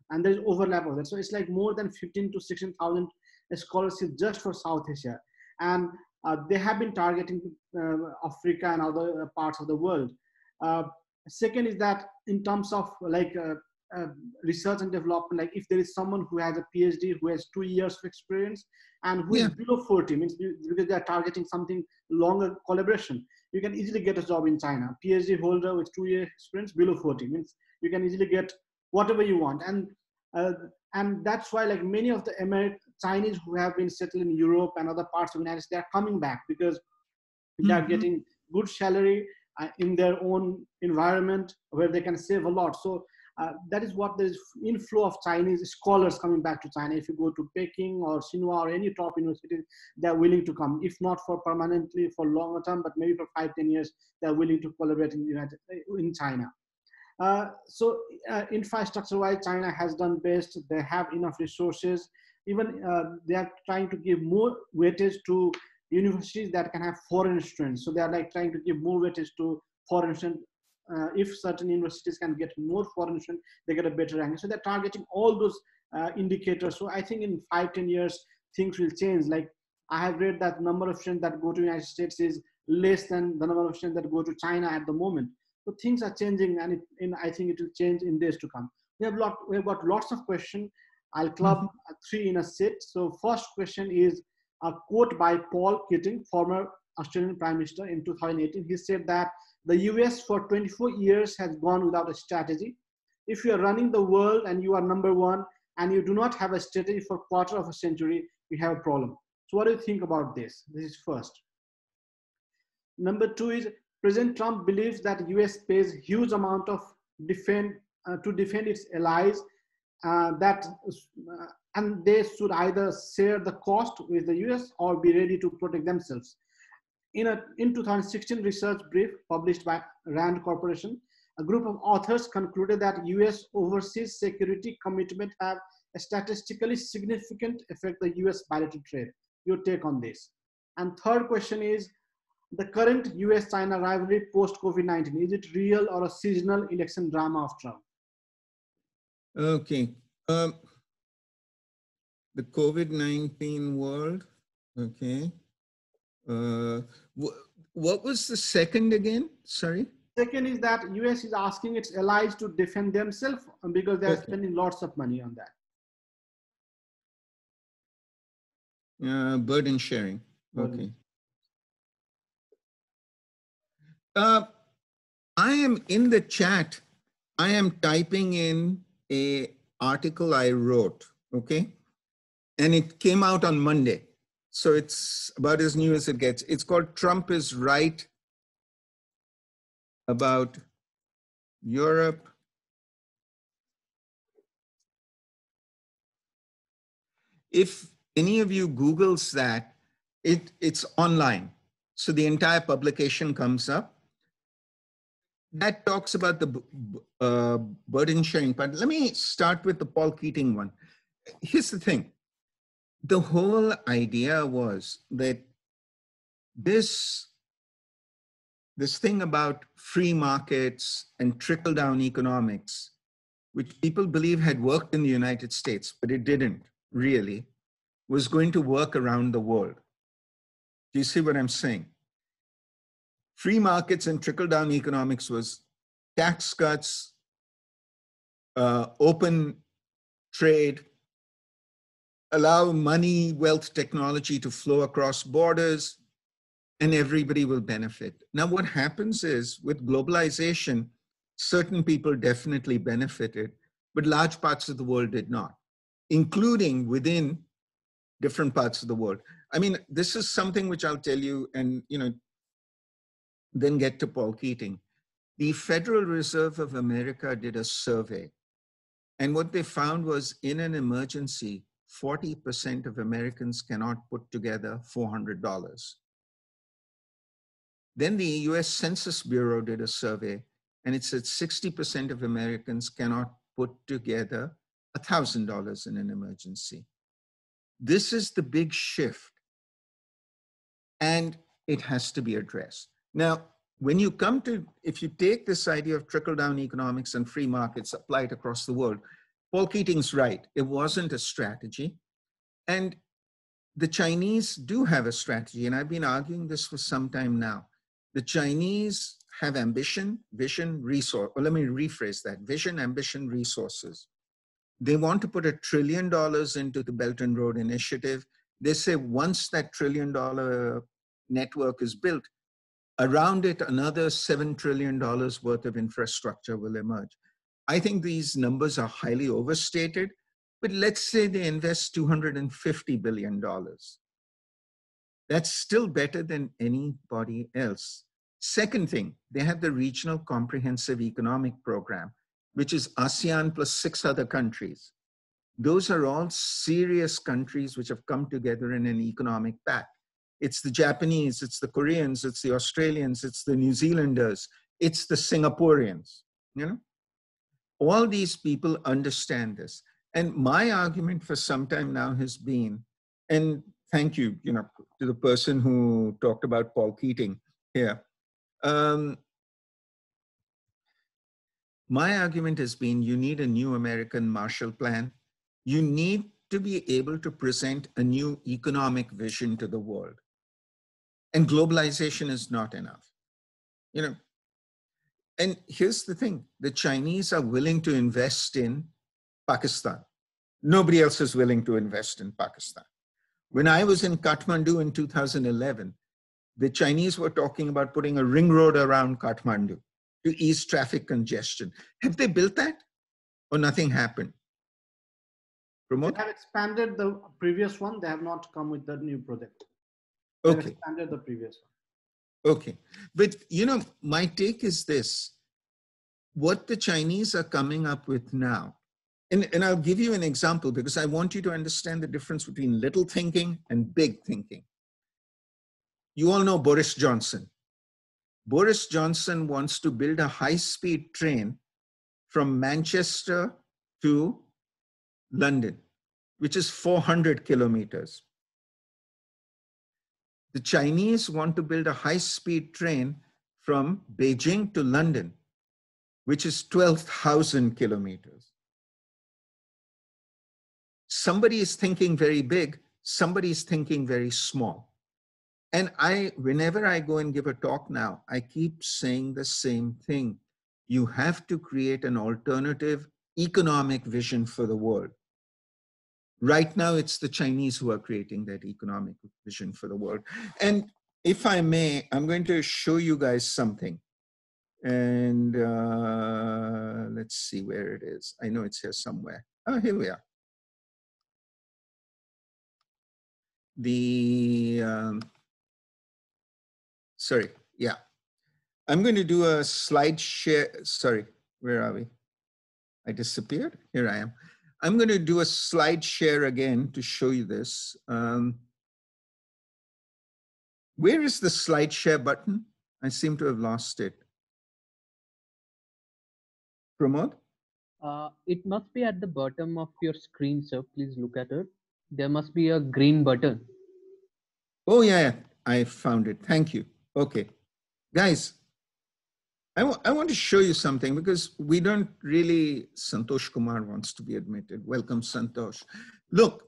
and there's overlap of that. So it's like more than 15 to 16,000 scholarships just for South Asia. And uh, they have been targeting uh, Africa and other uh, parts of the world. Uh, second is that in terms of like uh, uh, research and development, like if there is someone who has a PhD who has two years of experience and who yeah. is below 40, means because they are targeting something longer collaboration, you can easily get a job in China. PhD holder with two years experience below 40 means you can easily get whatever you want and uh, and that's why like many of the American Chinese who have been settled in Europe and other parts of the United States, they are coming back because they are mm-hmm. getting good salary uh, in their own environment where they can save a lot. So uh, that is what there's inflow of Chinese scholars coming back to China. If you go to Peking or Tsinghua or any top university, they're willing to come, if not for permanently for longer term, but maybe for five, ten years, they're willing to collaborate in, United, in China. Uh, so uh, infrastructure-wise, China has done best. They have enough resources. Even uh, they are trying to give more weightage to universities that can have foreign students. So they are like trying to give more weightage to foreign students. Uh, if certain universities can get more foreign students, they get a better ranking. So they're targeting all those uh, indicators. So I think in five, 10 years, things will change. Like I have read that the number of students that go to United States is less than the number of students that go to China at the moment. So things are changing, and, it, and I think it will change in days to come. We have lot, we have got lots of questions. I'll club mm-hmm. three in a set. So first question is a quote by Paul Keating, former Australian Prime Minister in 2018. He said that the US for 24 years has gone without a strategy. If you are running the world and you are number one and you do not have a strategy for quarter of a century, we have a problem. So what do you think about this? This is first. Number two is President Trump believes that US pays huge amount of defend uh, to defend its allies uh, that uh, and they should either share the cost with the US or be ready to protect themselves. In a in 2016 research brief published by Rand Corporation, a group of authors concluded that US overseas security commitment have a statistically significant effect the US bilateral trade. Your take on this. And third question is, the current US-China rivalry post-COVID-19, is it real or a seasonal election drama of Trump? Okay. Um, the COVID-19 world, okay. Uh, wh what was the second again? Sorry? Second is that US is asking its allies to defend themselves because they're okay. spending lots of money on that. Uh, burden sharing. Okay. Uh, I am in the chat. I am typing in a article I wrote, okay? And it came out on Monday. So it's about as new as it gets. It's called Trump is Right about Europe. If any of you Googles that, it, it's online. So the entire publication comes up that talks about the uh, burden sharing part. Let me start with the Paul Keating one. Here's the thing. The whole idea was that this, this thing about free markets and trickle down economics, which people believe had worked in the United States, but it didn't really, was going to work around the world. Do you see what I'm saying? Free markets and trickle down economics was tax cuts, uh, open trade, allow money, wealth, technology to flow across borders, and everybody will benefit. Now, what happens is with globalization, certain people definitely benefited, but large parts of the world did not, including within different parts of the world. I mean, this is something which I'll tell you, and you know, then get to Paul Keating. The Federal Reserve of America did a survey. And what they found was in an emergency, 40% of Americans cannot put together $400. Then the US Census Bureau did a survey, and it said 60% of Americans cannot put together $1,000 in an emergency. This is the big shift, and it has to be addressed. Now, when you come to, if you take this idea of trickle down economics and free markets applied across the world, Paul Keating's right. It wasn't a strategy. And the Chinese do have a strategy, and I've been arguing this for some time now. The Chinese have ambition, vision, resource. Well, let me rephrase that vision, ambition, resources. They want to put a trillion dollars into the Belt and Road Initiative. They say once that trillion dollar network is built, Around it, another $7 trillion worth of infrastructure will emerge. I think these numbers are highly overstated, but let's say they invest $250 billion. That's still better than anybody else. Second thing, they have the Regional Comprehensive Economic Program, which is ASEAN plus six other countries. Those are all serious countries which have come together in an economic pact. It's the Japanese, it's the Koreans, it's the Australians, it's the New Zealanders, it's the Singaporeans, you know? All these people understand this. And my argument for some time now has been, and thank you, you know, to the person who talked about Paul Keating here. Um, my argument has been you need a new American Marshall Plan. You need to be able to present a new economic vision to the world. And globalization is not enough. You know, and here's the thing the Chinese are willing to invest in Pakistan. Nobody else is willing to invest in Pakistan. When I was in Kathmandu in 2011, the Chinese were talking about putting a ring road around Kathmandu to ease traffic congestion. Have they built that? Or nothing happened? Pramod? They have expanded the previous one. They have not come with the new project. Okay. expanded the previous one. Okay. But, you know, my take is this. What the Chinese are coming up with now, and, and I'll give you an example because I want you to understand the difference between little thinking and big thinking. You all know Boris Johnson. Boris Johnson wants to build a high speed train from Manchester to London, which is 400 kilometers. The Chinese want to build a high speed train from Beijing to London, which is 12,000 kilometers. Somebody is thinking very big, somebody is thinking very small. And I, whenever I go and give a talk now, I keep saying the same thing. You have to create an alternative economic vision for the world. Right now, it's the Chinese who are creating that economic vision for the world. And if I may, I'm going to show you guys something. And uh, let's see where it is. I know it's here somewhere. Oh, here we are. The um, sorry, yeah. I'm going to do a slide share. Sorry, where are we? I disappeared. Here I am. I'm going to do a slide share again to show you this. Um, where is the slide share button? I seem to have lost it. Pramod? Uh, it must be at the bottom of your screen, sir. Please look at it. There must be a green button. Oh, yeah, I found it. Thank you. Okay. Guys, I, I want to show you something because we don't really, Santosh Kumar wants to be admitted. Welcome, Santosh. Look,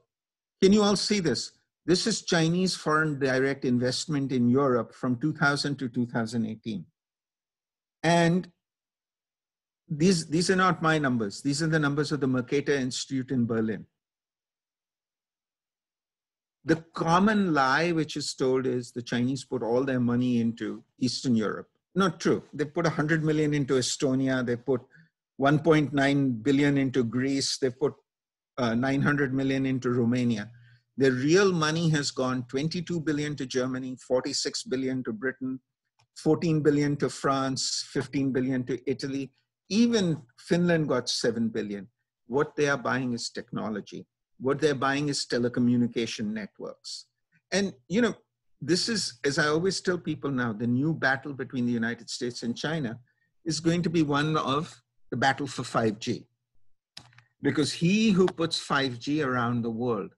can you all see this? This is Chinese foreign direct investment in Europe from 2000 to 2018. And these, these are not my numbers. These are the numbers of the Mercator Institute in Berlin the common lie which is told is the Chinese put all their money into Eastern Europe. Not true. They put 100 million into Estonia. They put 1.9 billion into Greece. They put uh, 900 million into Romania. The real money has gone 22 billion to Germany, 46 billion to Britain, 14 billion to France, 15 billion to Italy. Even Finland got 7 billion. What they are buying is technology what they're buying is telecommunication networks. And, you know, this is, as I always tell people now, the new battle between the United States and China is going to be one of the battle for 5G. Because he who puts 5G around the world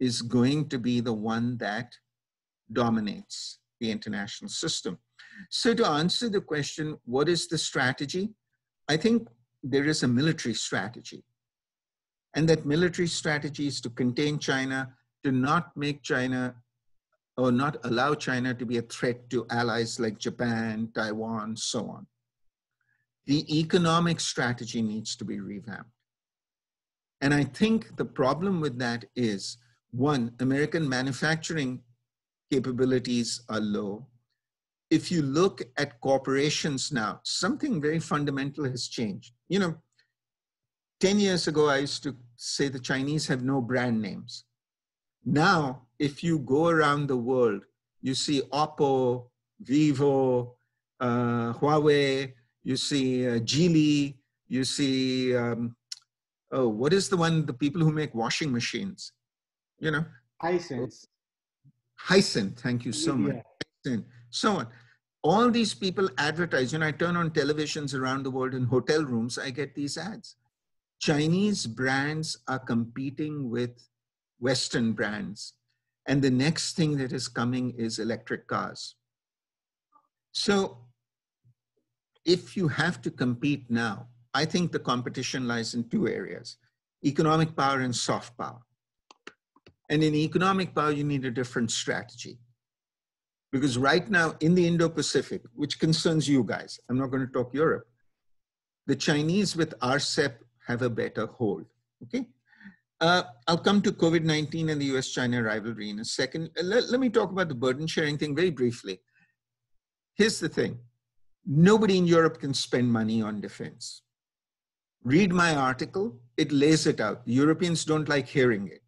is going to be the one that dominates the international system. So, to answer the question, what is the strategy? I think there is a military strategy and that military strategy is to contain China, to not make China or not allow China to be a threat to allies like Japan, Taiwan, so on. The economic strategy needs to be revamped. And I think the problem with that is one, American manufacturing capabilities are low. If you look at corporations now, something very fundamental has changed. You know, 10 years ago, I used to say the Chinese have no brand names. Now, if you go around the world, you see Oppo, Vivo, uh, Huawei, you see uh, Geely, you see, um, oh, what is the one, the people who make washing machines? You know? Hisense. Hisense, thank you so much. Hisense, so on. All these people advertise. When I turn on televisions around the world in hotel rooms, I get these ads. Chinese brands are competing with Western brands. And the next thing that is coming is electric cars. So if you have to compete now, I think the competition lies in two areas economic power and soft power. And in economic power, you need a different strategy. Because right now in the Indo Pacific, which concerns you guys, I'm not going to talk Europe, the Chinese with RCEP have a better hold. Okay. Uh, I'll come to COVID 19 and the US China rivalry in a second. Uh, let, let me talk about the burden sharing thing very briefly. Here's the thing nobody in Europe can spend money on defense. Read my article, it lays it out. Europeans don't like hearing it.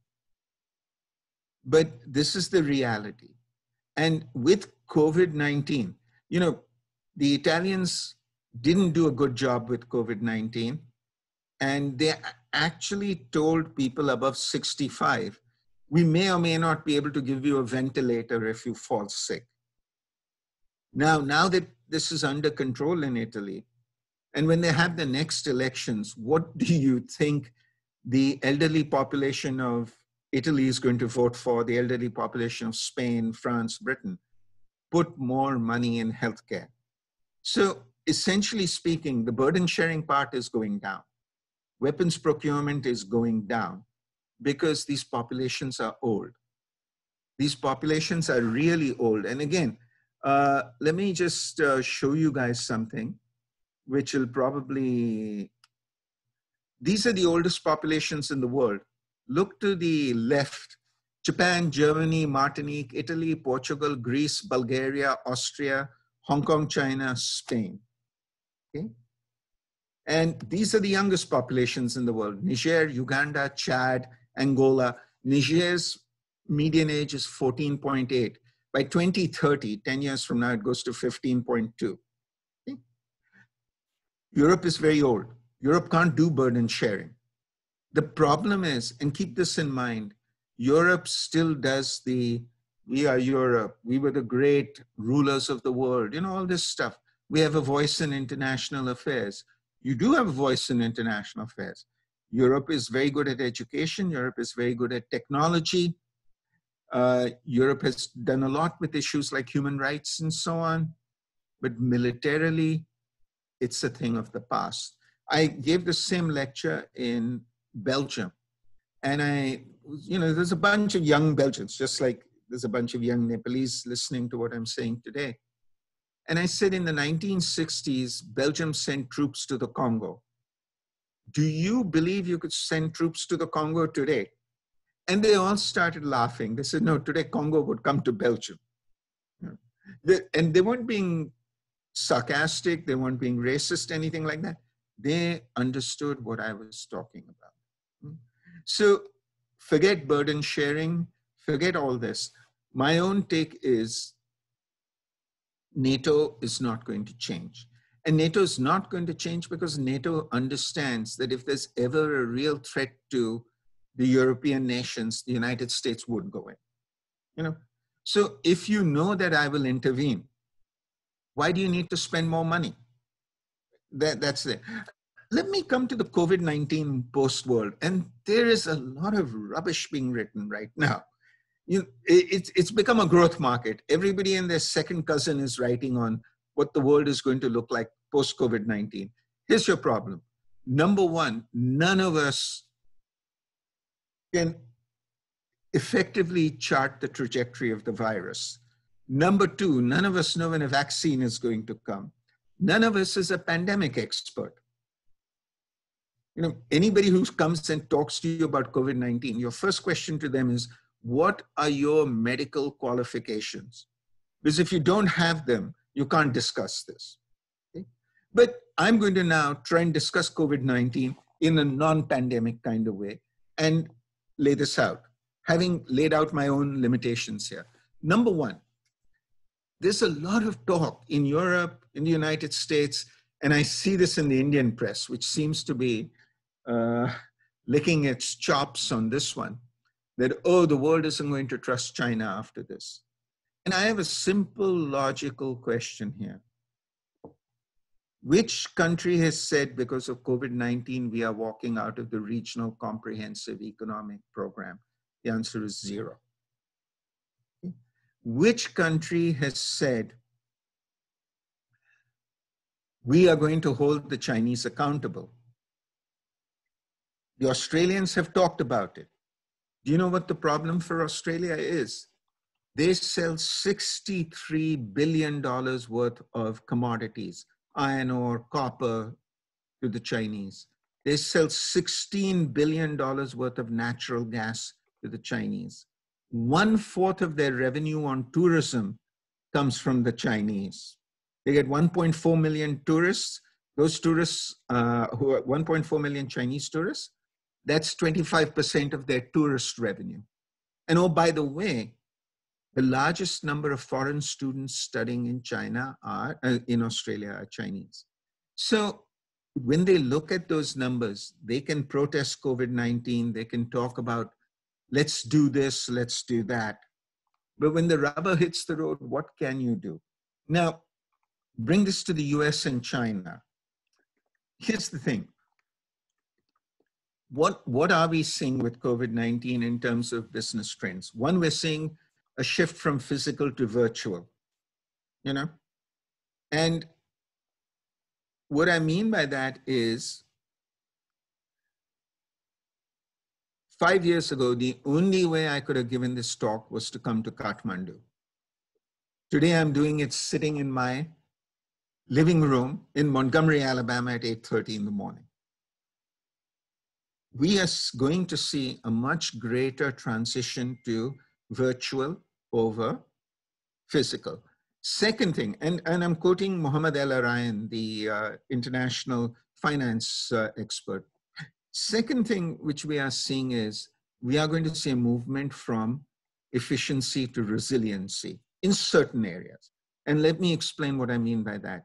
But this is the reality. And with COVID 19, you know, the Italians didn't do a good job with COVID 19. And they actually told people above 65, we may or may not be able to give you a ventilator if you fall sick. Now, now that this is under control in Italy, and when they have the next elections, what [laughs] do you think the elderly population of Italy is going to vote for, the elderly population of Spain, France, Britain? Put more money in healthcare. So essentially speaking, the burden sharing part is going down. Weapons procurement is going down because these populations are old. These populations are really old. And again, uh, let me just uh, show you guys something which will probably, these are the oldest populations in the world. Look to the left, Japan, Germany, Martinique, Italy, Portugal, Greece, Bulgaria, Austria, Hong Kong, China, Spain. Okay? And these are the youngest populations in the world. Niger, Uganda, Chad, Angola. Niger's median age is 14.8. By 2030, 10 years from now, it goes to 15.2. Okay? Europe is very old. Europe can't do burden sharing. The problem is, and keep this in mind, Europe still does the, we are Europe, we were the great rulers of the world, you know, all this stuff. We have a voice in international affairs. You do have a voice in international affairs. Europe is very good at education. Europe is very good at technology. Uh, Europe has done a lot with issues like human rights and so on, but militarily, it's a thing of the past. I gave the same lecture in Belgium, and I, you know, there's a bunch of young Belgians, just like there's a bunch of young Nepalese listening to what I'm saying today. And I said in the 1960s, Belgium sent troops to the Congo. Do you believe you could send troops to the Congo today? And they all started laughing. They said, no, today Congo would come to Belgium. and they weren't being sarcastic, they weren't being racist, anything like that. They understood what I was talking about. So forget burden sharing, forget all this. My own take is NATO is not going to change. And NATO is not going to change because NATO understands that if there's ever a real threat to the European nations, the United States would go in. You know, so if you know that I will intervene, why do you need to spend more money? That, that's it. Let me come to the COVID 19 post world. And there is a lot of rubbish being written right now. You, it, it's, it's become a growth market. Everybody and their second cousin is writing on what the world is going to look like post COVID 19. Here's your problem. Number one, none of us can effectively chart the trajectory of the virus. Number two, none of us know when a vaccine is going to come. None of us is a pandemic expert. You know, anybody who comes and talks to you about COVID 19, your first question to them is, What are your medical qualifications? Because if you don't have them, you can't discuss this. Okay? But I'm going to now try and discuss COVID 19 in a non pandemic kind of way. And lay this out, having laid out my own limitations here. Number one, there's a lot of talk in Europe, in the United States, and I see this in the Indian press, which seems to be uh, licking its chops on this one, that, oh, the world isn't going to trust China after this. And I have a simple logical question here. Which country has said because of COVID 19 we are walking out of the regional comprehensive economic program? The answer is zero. Which country has said we are going to hold the Chinese accountable? The Australians have talked about it. Do you know what the problem for Australia is? They sell $63 billion worth of commodities iron ore, copper to the Chinese. They sell $16 billion worth of natural gas to the Chinese. One fourth of their revenue on tourism comes from the Chinese. They get 1.4 million tourists. Those tourists, uh, who are 1.4 million Chinese tourists, that's 25% of their tourist revenue. And oh, by the way, the largest number of foreign students studying in China are, uh, in Australia, are Chinese. So when they look at those numbers, they can protest COVID 19, they can talk about, let's do this, let's do that. But when the rubber hits the road, what can you do? Now, bring this to the US and China. Here's the thing. What, what are we seeing with COVID 19 in terms of business trends? One, we're seeing a shift from physical to virtual, you know? And what I mean by that is five years ago, the only way I could have given this talk was to come to Kathmandu. Today, I'm doing it sitting in my living room in Montgomery, Alabama at 8.30 in the morning. We are going to see a much greater transition to virtual over physical. Second thing, and, and I'm quoting Mohamed El-Erian, the uh, international finance uh, expert. Second thing which we are seeing is we are going to see a movement from efficiency to resiliency in certain areas. And let me explain what I mean by that.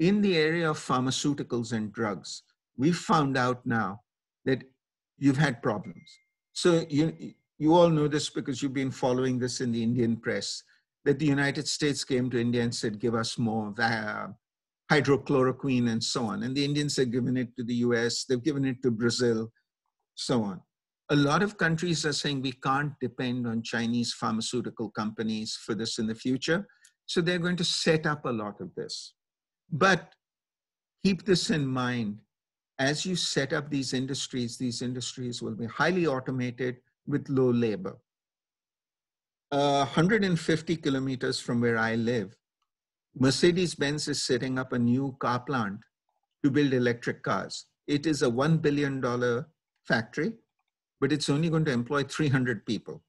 In the area of pharmaceuticals and drugs, we found out now that you've had problems. So you, you all know this because you've been following this in the Indian press, that the United States came to India and said, give us more hydrochloroquine and so on. And the Indians have given it to the US, they've given it to Brazil, so on. A lot of countries are saying we can't depend on Chinese pharmaceutical companies for this in the future. So they're going to set up a lot of this. But keep this in mind. As you set up these industries, these industries will be highly automated, with low labor. Uh, 150 kilometers from where I live, Mercedes Benz is setting up a new car plant to build electric cars. It is a $1 billion factory, but it's only going to employ 300 people.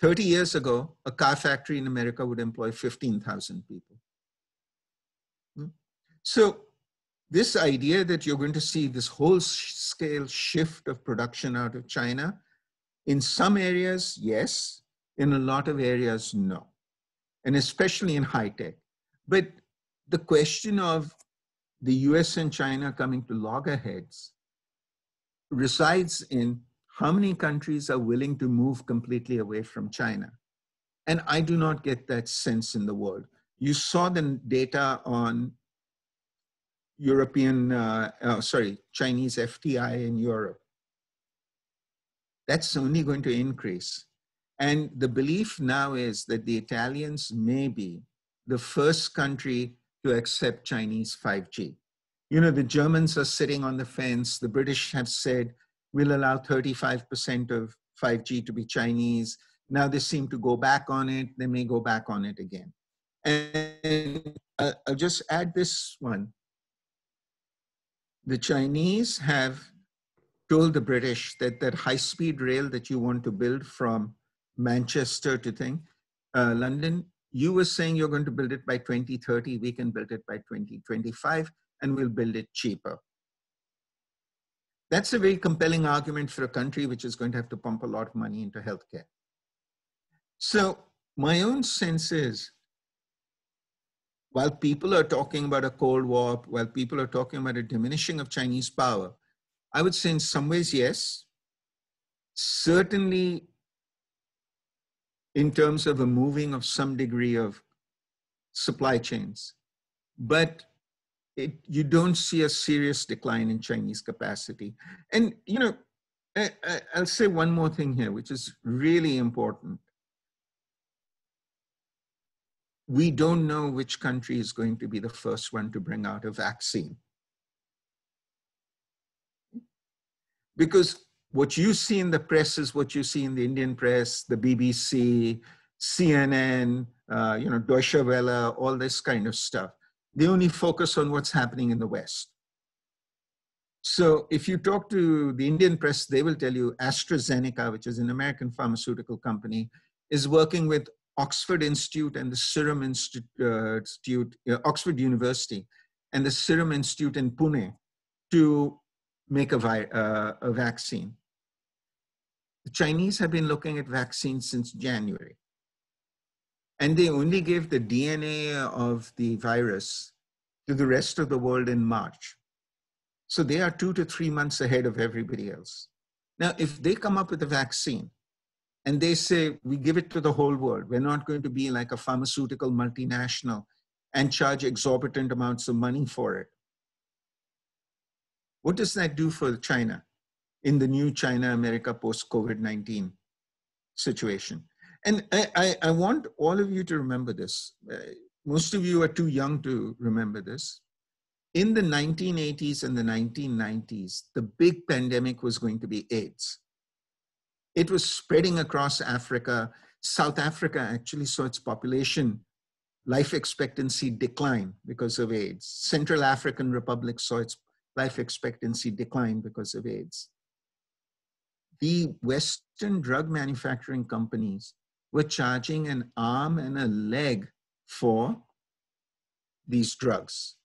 30 years ago, a car factory in America would employ 15,000 people. Hmm? So this idea that you're going to see this whole scale shift of production out of China, in some areas, yes. In a lot of areas, no. And especially in high tech. But the question of the US and China coming to loggerheads resides in how many countries are willing to move completely away from China. And I do not get that sense in the world. You saw the data on European, uh, uh, sorry, Chinese FDI in Europe. That's only going to increase. And the belief now is that the Italians may be the first country to accept Chinese 5G. You know, the Germans are sitting on the fence. The British have said, we'll allow 35% of 5G to be Chinese. Now they seem to go back on it. They may go back on it again. And uh, I'll just add this one the Chinese have told the British that that high-speed rail that you want to build from Manchester to thing, uh, London, you were saying you're going to build it by 2030. We can build it by 2025, and we'll build it cheaper. That's a very compelling argument for a country which is going to have to pump a lot of money into healthcare. So my own sense is while people are talking about a Cold War, while people are talking about a diminishing of Chinese power, I would say in some ways, yes. Certainly, in terms of a moving of some degree of supply chains. But it, you don't see a serious decline in Chinese capacity. And, you know, I, I, I'll say one more thing here, which is really important. We don't know which country is going to be the first one to bring out a vaccine. Because what you see in the press is what you see in the Indian press, the BBC, CNN, uh, you know, Deutsche Welle, all this kind of stuff. They only focus on what's happening in the West. So if you talk to the Indian press, they will tell you AstraZeneca, which is an American pharmaceutical company, is working with Oxford Institute and the Serum Institute, uh, uh, Oxford University, and the Serum Institute in Pune to make a, vi- uh, a vaccine. The Chinese have been looking at vaccines since January. And they only gave the DNA of the virus to the rest of the world in March. So they are two to three months ahead of everybody else. Now, if they come up with a vaccine and they say, we give it to the whole world, we're not going to be like a pharmaceutical multinational and charge exorbitant amounts of money for it. What does that do for China in the new China America post COVID 19 situation? And I, I, I, want all of you to remember this. Uh, most of you are too young to remember this. In the 1980s and the 1990s, the big pandemic was going to be AIDS. It was spreading across Africa. South Africa actually saw its population life expectancy decline because of AIDS. Central African Republic saw its life expectancy decline because of AIDS. The Western drug manufacturing companies were charging an arm and a leg for these drugs.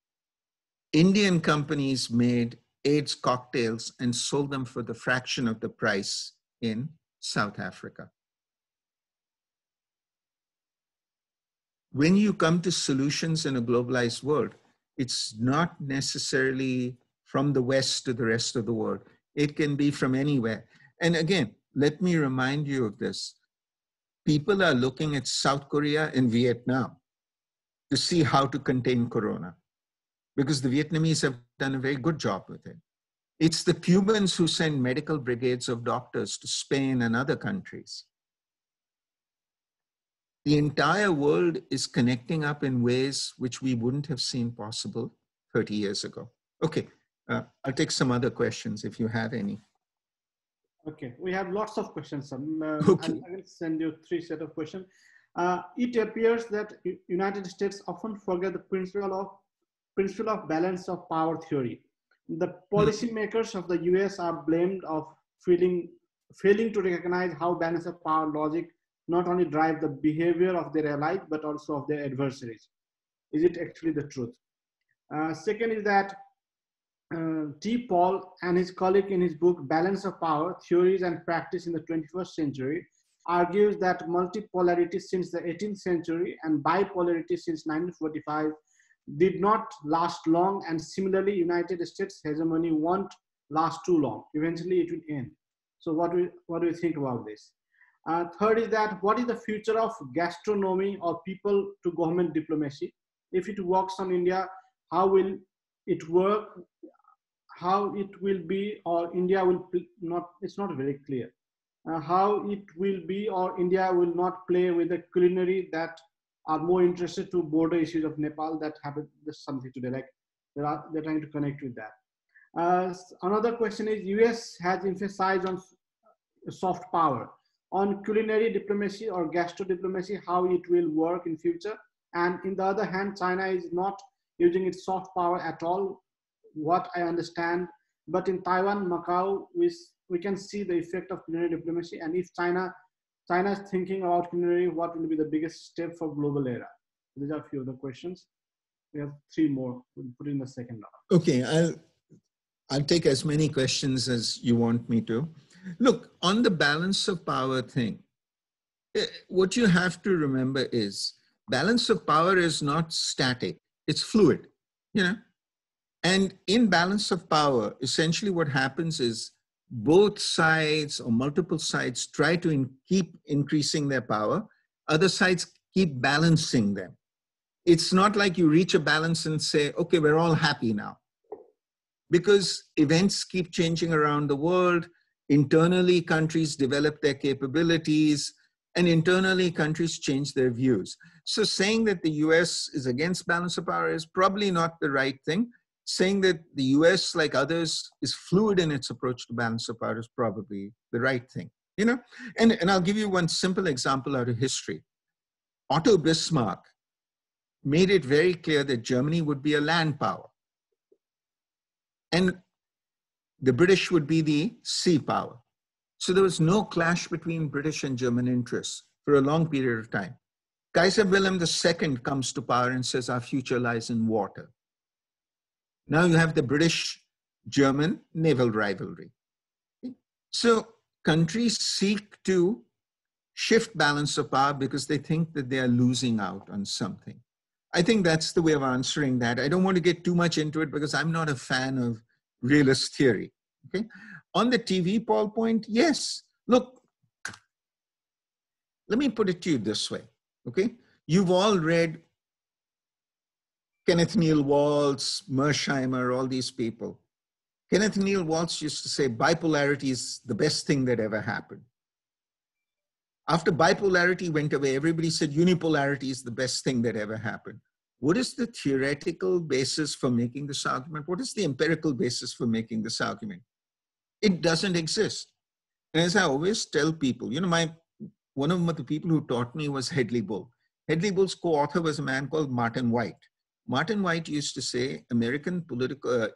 Indian companies made AIDS cocktails and sold them for the fraction of the price in South Africa. When you come to solutions in a globalized world, it's not necessarily from the West to the rest of the world. It can be from anywhere. And again, let me remind you of this people are looking at South Korea and Vietnam to see how to contain corona because the Vietnamese have done a very good job with it. It's the Cubans who send medical brigades of doctors to Spain and other countries. The entire world is connecting up in ways which we wouldn't have seen possible 30 years ago. Okay, uh, I'll take some other questions if you have any. Okay, we have lots of questions. Um, uh, okay. I will send you three set of questions. Uh, it appears that United States often forget the principle of principle of balance of power theory. The hmm. policymakers of the US are blamed of failing, failing to recognize how balance of power logic not only drive the behavior of their allies, but also of their adversaries. Is it actually the truth? Uh, second is that uh, T. Paul and his colleague in his book Balance of Power, Theories and Practice in the 21st Century argues that multipolarity since the 18th century and bipolarity since 1945 did not last long and similarly United States hegemony won't last too long. Eventually it will end. So what do you, what do you think about this? Uh, third is that what is the future of gastronomy or people to government diplomacy? If it works on India, how will it work? how it will be or India will not, it's not very clear. Uh, how it will be or India will not play with the culinary that are more interested to border issues of Nepal that this something today, like they are, they're trying to connect with that. Uh, another question is US has emphasized on soft power. On culinary diplomacy or gastro diplomacy, how it will work in future. And in the other hand, China is not using its soft power at all what I understand. But in Taiwan, Macau, we, we can see the effect of culinary diplomacy. And if China, China is thinking about culinary, what will be the biggest step for global era? These are a few of the questions. We have three more. We'll put in the second round. Okay, I'll, I'll take as many questions as you want me to. Look, on the balance of power thing, eh, what you have to remember is balance of power is not static, it's fluid, you know. And in balance of power, essentially what happens is both sides or multiple sides try to in, keep increasing their power, other sides keep balancing them. It's not like you reach a balance and say, okay, we're all happy now. Because events keep changing around the world. Internally, countries develop their capabilities, and internally, countries change their views. So, saying that the US is against balance of power is probably not the right thing. Saying that the US, like others, is fluid in its approach to balance of power is probably the right thing. You know, and, and I'll give you one simple example out of history. Otto Bismarck made it very clear that Germany would be a land power. And the British would be the sea power. So there was no clash between British and German interests for a long period of time. Kaiser Wilhelm II comes to power and says, Our future lies in water. Now you have the British German naval rivalry. So countries seek to shift balance of power because they think that they are losing out on something. I think that's the way of answering that. I don't want to get too much into it because I'm not a fan of realist theory. Okay. On the TV Paul point, yes. Look, let me put it to you this way. Okay. You've all read Kenneth Neal Waltz, Mearsheimer, all these people. Kenneth Neal Waltz used to say bipolarity is the best thing that ever happened. After bipolarity went away, everybody said unipolarity is the best thing that ever happened. What is the theoretical basis for making this argument? What is the empirical basis for making this argument? It doesn't exist. And as I always tell people, you know, my one of the people who taught me was Hedley Bull. Hedley Bull's co-author was a man called Martin Wight. Martin Wight used to say American political uh,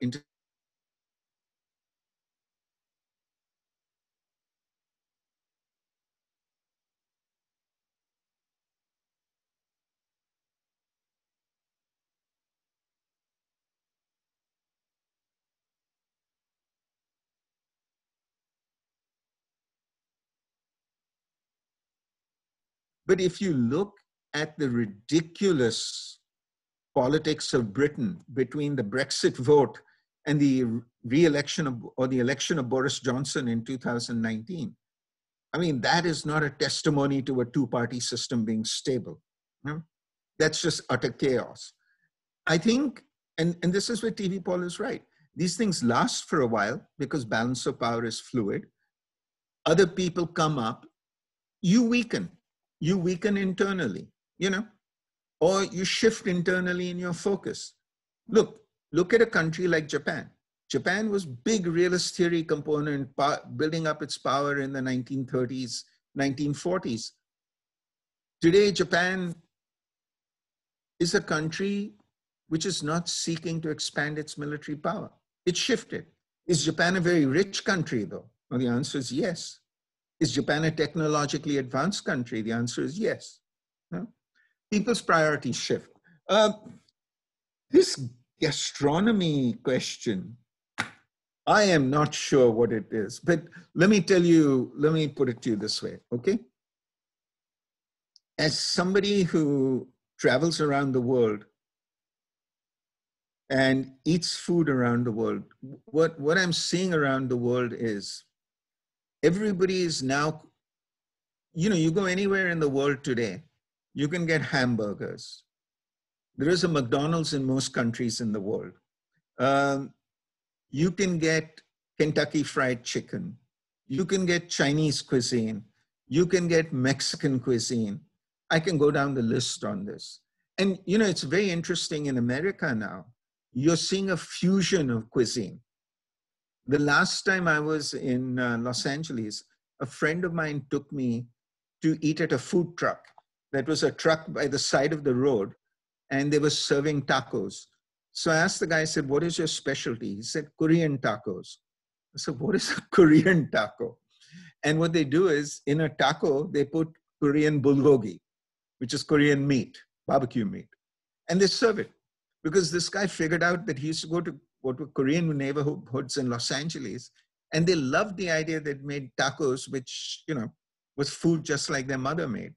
But if you look at the ridiculous politics of Britain between the Brexit vote and the re-election of, or the election of Boris Johnson in 2019, I mean, that is not a testimony to a two-party system being stable. No? That's just utter chaos. I think, and, and this is where TV Paul is right. These things last for a while because balance of power is fluid. Other people come up, you weaken you weaken internally, you know, or you shift internally in your focus. Look, look at a country like Japan. Japan was big realist theory component building up its power in the 1930s, 1940s. Today, Japan is a country which is not seeking to expand its military power. It shifted. Is Japan a very rich country, though? Well, the answer is yes. Is Japan a technologically advanced country? The answer is yes. No? People's priorities shift. Uh, this gastronomy question, I am not sure what it is, but let me tell you, let me put it to you this way, okay? As somebody who travels around the world and eats food around the world, what, what I'm seeing around the world is everybody is now, you know, you go anywhere in the world today, you can get hamburgers. There is a McDonald's in most countries in the world. Um, you can get Kentucky Fried Chicken. You can get Chinese cuisine. You can get Mexican cuisine. I can go down the list on this. And, you know, it's very interesting in America now. You're seeing a fusion of cuisine. The last time I was in uh, Los Angeles, a friend of mine took me to eat at a food truck. That was a truck by the side of the road, and they were serving tacos. So I asked the guy, I said, What is your specialty? He said, Korean tacos. I said, What is a [laughs] Korean taco? And what they do is in a taco, they put Korean bulgogi, which is Korean meat, barbecue meat, and they serve it. Because this guy figured out that he used to go to what were Korean neighborhoods in Los Angeles. And they loved the idea that made tacos, which, you know, was food just like their mother made.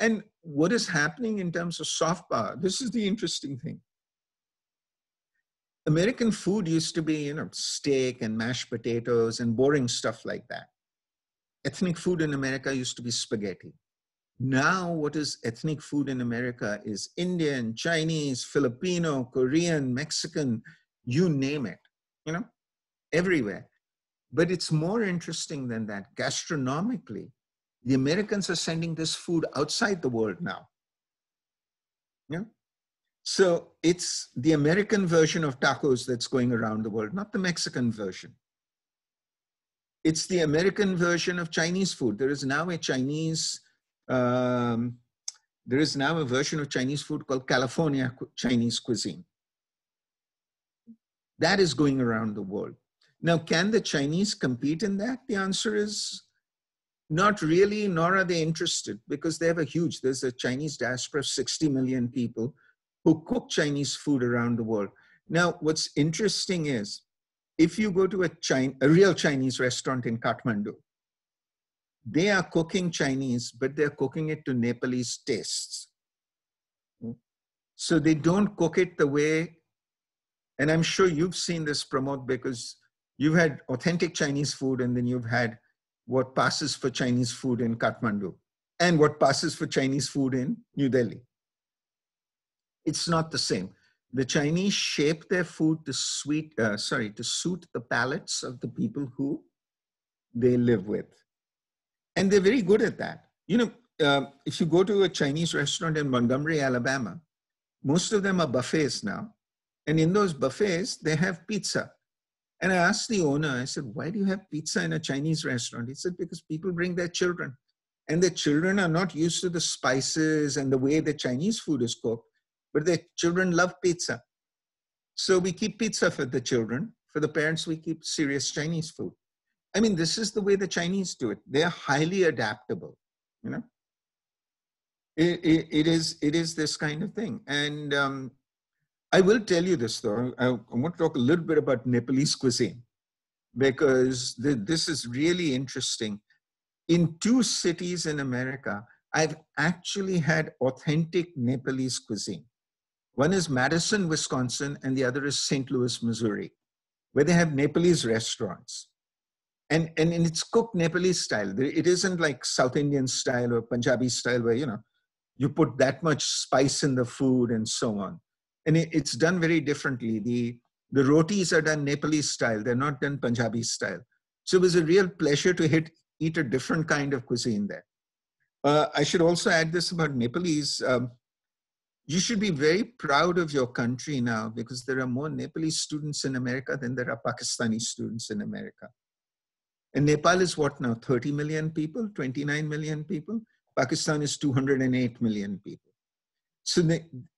And what is happening in terms of soft power? This is the interesting thing. American food used to be, you know, steak and mashed potatoes and boring stuff like that. Ethnic food in America used to be spaghetti. Now, what is ethnic food in America is Indian, Chinese, Filipino, Korean, Mexican, you name it, you know, everywhere. But it's more interesting than that. Gastronomically, the Americans are sending this food outside the world now. Yeah. So it's the American version of tacos that's going around the world, not the Mexican version. It's the American version of Chinese food. There is now a Chinese, um, there is now a version of Chinese food called California Chinese cuisine. That is going around the world. Now, can the Chinese compete in that? The answer is not really, nor are they interested because they have a huge, there's a Chinese diaspora of 60 million people who cook Chinese food around the world. Now, what's interesting is if you go to a, China, a real Chinese restaurant in Kathmandu, they are cooking Chinese, but they're cooking it to Nepalese tastes. So they don't cook it the way, and I'm sure you've seen this Pramod because you've had authentic Chinese food and then you've had what passes for Chinese food in Kathmandu and what passes for Chinese food in New Delhi. It's not the same. The Chinese shape their food to sweet, uh, sorry, to suit the palates of the people who they live with, and they're very good at that. You know, uh, if you go to a Chinese restaurant in Montgomery, Alabama, most of them are buffets now, and in those buffets they have pizza and I asked the owner, I said, why do you have pizza in a Chinese restaurant? He said, because people bring their children. And the children are not used to the spices and the way the Chinese food is cooked, but the children love pizza. So we keep pizza for the children. For the parents, we keep serious Chinese food. I mean, this is the way the Chinese do it. They're highly adaptable, you know. It, it, it is it is this kind of thing, and um, I will tell you this though. I, I want to talk a little bit about Nepalese cuisine because the, this is really interesting. In two cities in America, I've actually had authentic Nepalese cuisine. One is Madison, Wisconsin, and the other is St. Louis, Missouri, where they have Nepalese restaurants. And, and, and it's cooked Nepalese style. It isn't like South Indian style or Punjabi style where, you know, you put that much spice in the food and so on and it, it's done very differently. The the rotis are done Nepalese style; they're not done Punjabi style. So it was a real pleasure to hit eat a different kind of cuisine there. Uh, I should also add this about Nepalese. Um, you should be very proud of your country now because there are more Nepalese students in America than there are Pakistani students in America. And Nepal is what now, 30 million people, 29 million people? Pakistan is 208 million people. So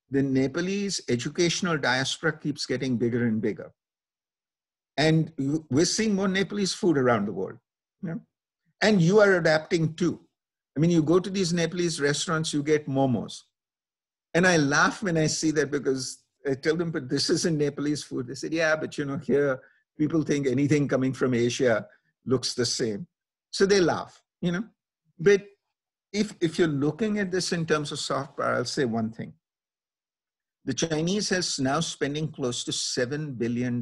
the, Nepalese educational diaspora keeps getting bigger and bigger. And we're seeing more Nepalese food around the world. You know? And you are adapting too. I mean, you go to these Nepalese restaurants, you get momos. And I laugh when I see that because I tell them, but this isn't Nepalese food. They said, yeah, but you know, here people think anything coming from Asia looks the same. So they laugh, you know. But if, if you're looking at this in terms of soft power, I'll say one thing. The Chinese has now spending close to $7 billion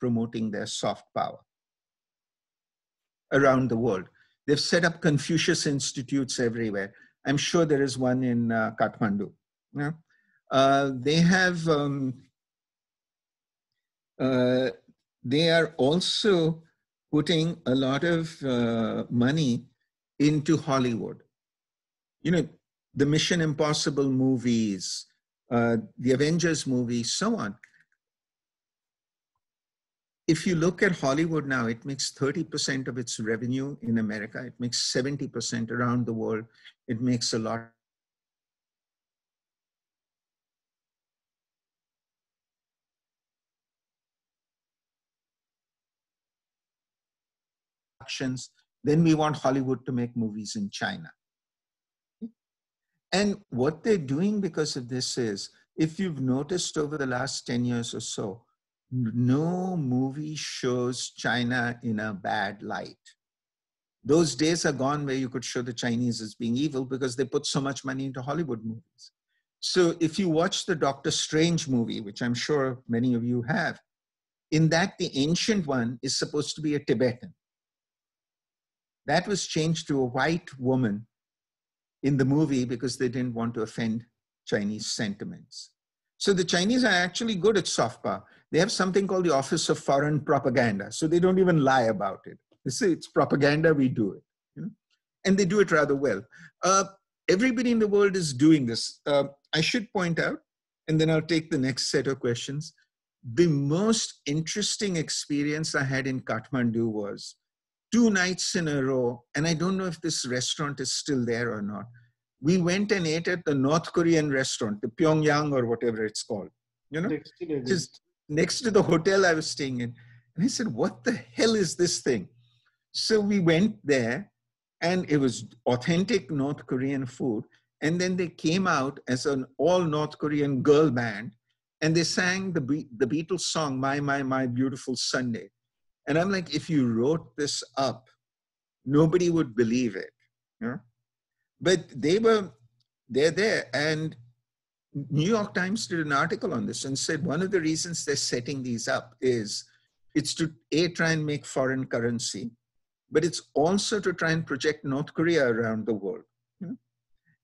promoting their soft power around the world. They've set up Confucius Institutes everywhere. I'm sure there is one in uh, Kathmandu. Yeah? Uh, they have, um, uh, they are also putting a lot of uh, money into Hollywood. You know, the Mission Impossible movies, uh, the Avengers movie, so on. If you look at Hollywood now, it makes 30% of its revenue in America. It makes 70% around the world. It makes a lot then we want Hollywood to make movies in China. And what they're doing because of this is, if you've noticed over the last 10 years or so, no movie shows China in a bad light. Those days are gone where you could show the Chinese as being evil because they put so much money into Hollywood movies. So if you watch the Doctor Strange movie, which I'm sure many of you have, in that the ancient one is supposed to be a Tibetan. That was changed to a white woman in the movie because they didn't want to offend Chinese sentiments. So the Chinese are actually good at soft power. They have something called the Office of Foreign Propaganda. So they don't even lie about it. They say it's propaganda, we do it. You know? And they do it rather well. Uh, everybody in the world is doing this. Uh, I should point out, and then I'll take the next set of questions. The most interesting experience I had in Kathmandu was two nights in a row, and I don't know if this restaurant is still there or not. We went and ate at the North Korean restaurant, the Pyongyang or whatever it's called, you know, just next to the hotel I was staying in. And I said, What the hell is this thing? So we went there and it was authentic North Korean food. And then they came out as an all North Korean girl band and they sang the, Be- the Beatles song, My, My, My Beautiful Sunday. And I'm like, if you wrote this up, nobody would believe it. But they were, they're there. And New York Times did an article on this and said one of the reasons they're setting these up is it's to A, try and make foreign currency, but it's also to try and project North Korea around the world.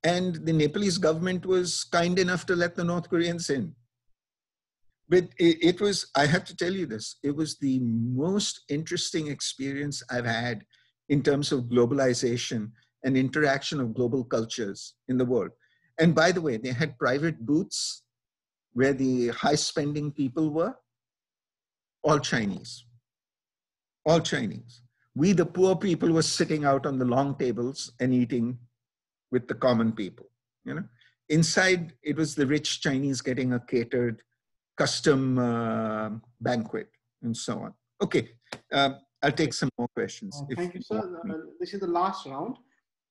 And the Nepalese government was kind enough to let the North Koreans in. But it, it, was, I have to tell you this, it was the most interesting experience I've had in terms of globalization and interaction of global cultures in the world. And by the way, they had private booths where the high spending people were, all Chinese, all Chinese. We, the poor people, were sitting out on the long tables and eating with the common people. You know, inside it was the rich Chinese getting a catered custom uh, banquet and so on. Okay, uh, I'll take some more questions. Uh, thank you, sir. Uh, this is the last round.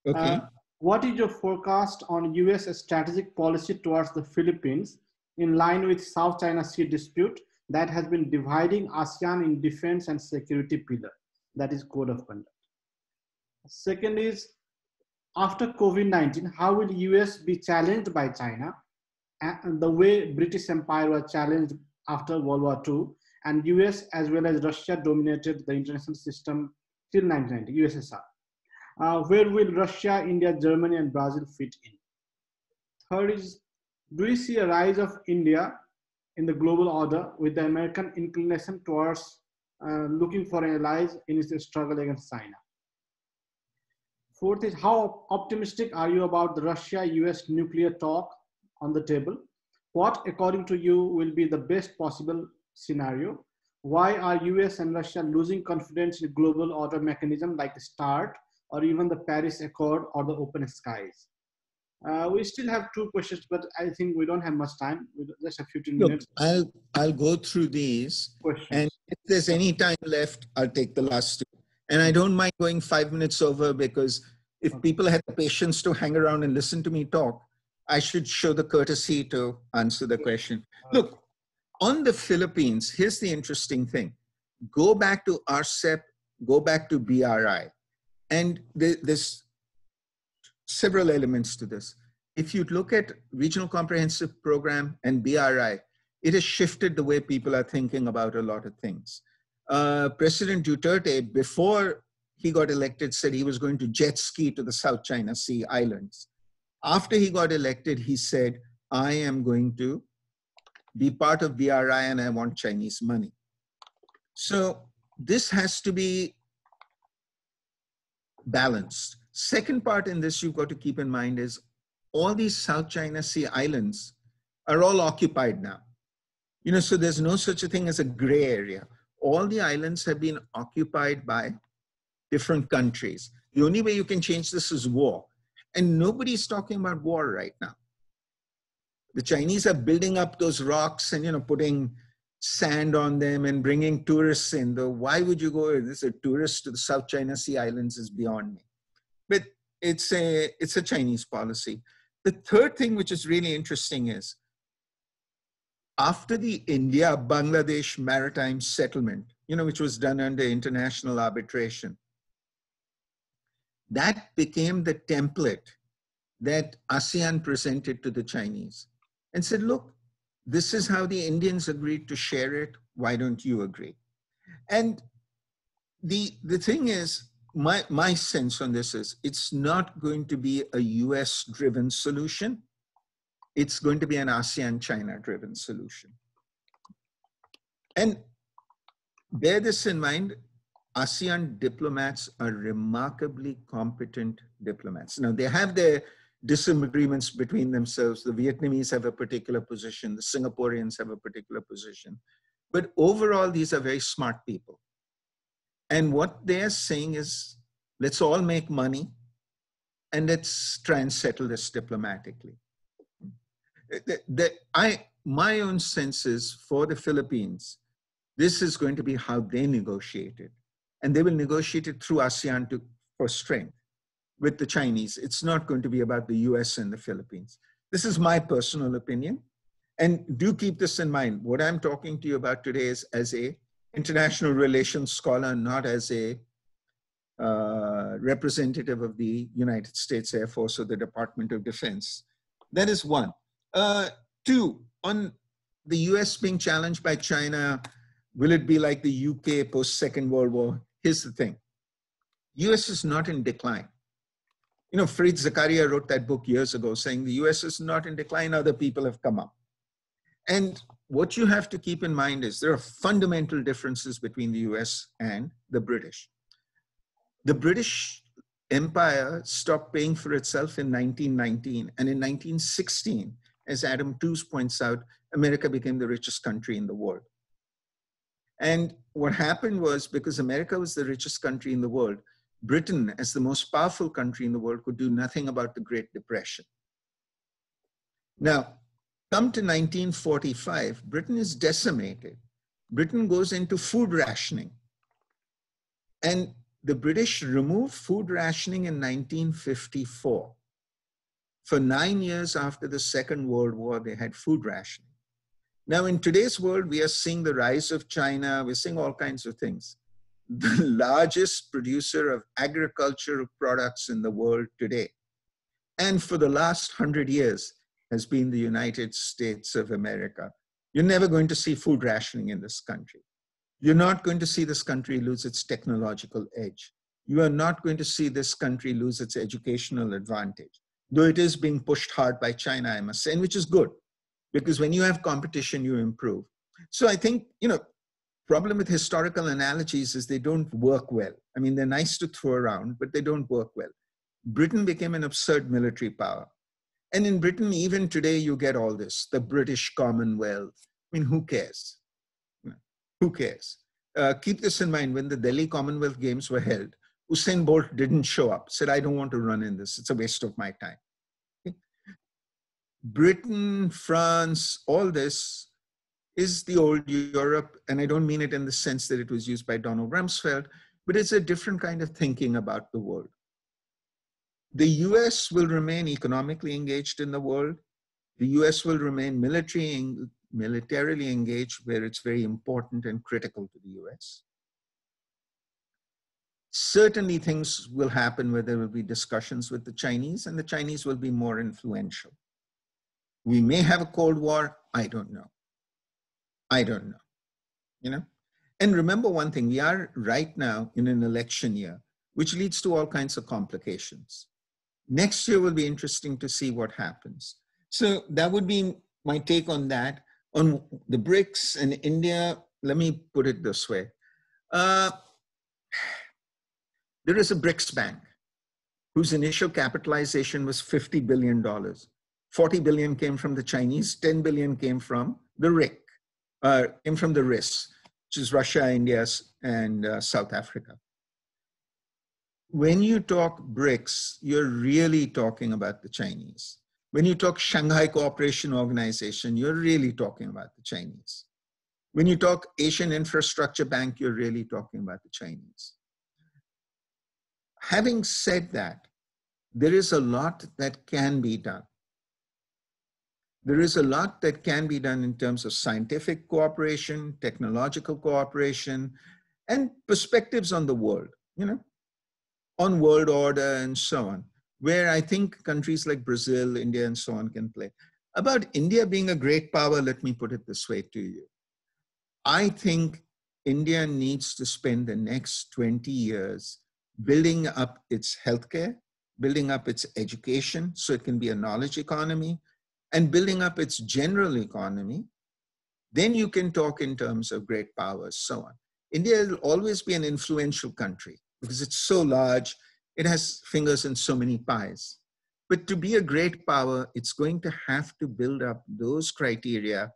Okay. Uh, what is your forecast on U.S. strategic policy towards the Philippines in line with South China Sea dispute that has been dividing ASEAN in defense and security pillar? That is code of conduct. Second is, after COVID-19, how will US be challenged by China? And the way British Empire was challenged after World War II, and US as well as Russia dominated the international system till 1990, USSR. Uh, where will Russia, India, Germany, and Brazil fit in? Third is, do you see a rise of India in the global order with the American inclination towards uh, looking for allies in its struggle against China. Fourth is how optimistic are you about the Russia-US nuclear talk on the table? What, according to you, will be the best possible scenario? Why are US and Russia losing confidence in global order mechanism like the START or even the Paris Accord or the open skies? Uh, we still have two questions, but I think we don't have much time. Just have 15 Look. I'll I'll go through these, questions. and if there's any time left, I'll take the last two. And I don't mind going five minutes over because if okay. people had the patience to hang around and listen to me talk, I should show the courtesy to answer the question. Look, on the Philippines, here's the interesting thing. Go back to RCEP, go back to BRI, and there's several elements to this. If you look at Regional Comprehensive Program and BRI, it has shifted the way people are thinking about a lot of things. Uh, President Duterte, before he got elected, said he was going to jet ski to the South China Sea islands. After he got elected, he said, I am going to be part of BRI and I want Chinese money. So this has to be balanced. Second part in this you've got to keep in mind is all these South China Sea islands are all occupied now. You know, so there's no such a thing as a gray area. All the islands have been occupied by different countries. The only way you can change this is war. And nobody's talking about war right now. The Chinese are building up those rocks and, you know, putting sand on them and bringing tourists in. Though, why would you go? This a tourist to the South China Sea islands is beyond me. But it's a it's a Chinese policy. The third thing which is really interesting is after the India Bangladesh maritime settlement, you know, which was done under international arbitration, that became the template that ASEAN presented to the Chinese and said, look, this is how the Indians agreed to share it. Why don't you agree? And the, the thing is, my, my sense on this is it's not going to be a US driven solution. It's going to be an ASEAN China driven solution. And bear this in mind ASEAN diplomats are remarkably competent diplomats. Now, they have their disagreements between themselves. The Vietnamese have a particular position, the Singaporeans have a particular position. But overall, these are very smart people. And what they're saying is let's all make money and let's try and settle this diplomatically. The, the, I, my own sense is for the Philippines, this is going to be how they negotiate it. And they will negotiate it through ASEAN to, for strength with the Chinese. It's not going to be about the US and the Philippines. This is my personal opinion. And do keep this in mind. What I'm talking to you about today is as a international relations scholar, not as a uh, representative of the United States Air Force or the Department of Defense. That is one. Uh, two, on the US being challenged by China, will it be like the UK post Second World War? Here's the thing US is not in decline you know, Fareed Zakaria wrote that book years ago saying the US is not in decline, other people have come up. And what you have to keep in mind is there are fundamental differences between the US and the British. The British Empire stopped paying for itself in 1919, and in 1916, as Adam Tooze points out, America became the richest country in the world. And what happened was because America was the richest country in the world, Britain, as the most powerful country in the world, could do nothing about the Great Depression. Now, come to 1945, Britain is decimated. Britain goes into food rationing. And the British removed food rationing in 1954. For nine years after the Second World War, they had food rationing. Now, in today's world, we are seeing the rise of China, we're seeing all kinds of things the [laughs] largest producer of agricultural products in the world today. And for the last hundred years has been the United States of America. You're never going to see food rationing in this country. You're not going to see this country lose its technological edge. You are not going to see this country lose its educational advantage, though it is being pushed hard by China, I must say, and which is good, because when you have competition, you improve. So I think, you know, problem with historical analogies is they don't work well. I mean, they're nice to throw around, but they don't work well. Britain became an absurd military power. And in Britain, even today, you get all this the British Commonwealth. I mean, who cares? Who cares? Uh, keep this in mind when the Delhi Commonwealth Games were held, Usain Bolt didn't show up, said, I don't want to run in this. It's a waste of my time. Britain, France, all this is the old Europe, and I don't mean it in the sense that it was used by Donald Rumsfeld, but it's a different kind of thinking about the world. The US will remain economically engaged in the world. The US will remain military, militarily engaged where it's very important and critical to the US. Certainly things will happen where there will be discussions with the Chinese and the Chinese will be more influential. We may have a Cold War, I don't know. I don't know. You know? And remember one thing, we are right now in an election year, which leads to all kinds of complications. Next year will be interesting to see what happens. So that would be my take on that. On the BRICS and India, let me put it this way. Uh, there is a BRICS bank whose initial capitalization was $50 billion. 40 billion came from the Chinese, 10 billion came from the RIC uh, came from the RIS, which is Russia, India, and uh, South Africa. When you talk BRICS, you're really talking about the Chinese. When you talk Shanghai Cooperation Organization, you're really talking about the Chinese. When you talk Asian Infrastructure Bank, you're really talking about the Chinese. Having said that, there is a lot that can be done there is a lot that can be done in terms of scientific cooperation, technological cooperation, and perspectives on the world. You know, on world order and so on, where I think countries like Brazil, India, and so on can play. About India being a great power, let me put it this way to you. I think India needs to spend the next 20 years building up its healthcare, building up its education so it can be a knowledge economy, and building up its general economy. Then you can talk in terms of great powers, so on. India will always be an influential country because it's so large, it has fingers in so many pies. But to be a great power, it's going to have to build up those criteria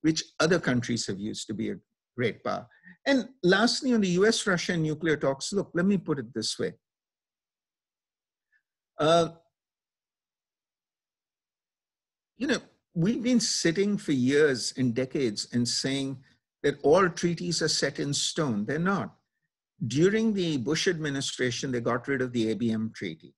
which other countries have used to be a great power. And lastly, on the US Russia nuclear talks, look, let me put it this way. Uh, you know, we've been sitting for years and decades and saying that all treaties are set in stone. They're not. During the Bush administration, they got rid of the ABM treaty.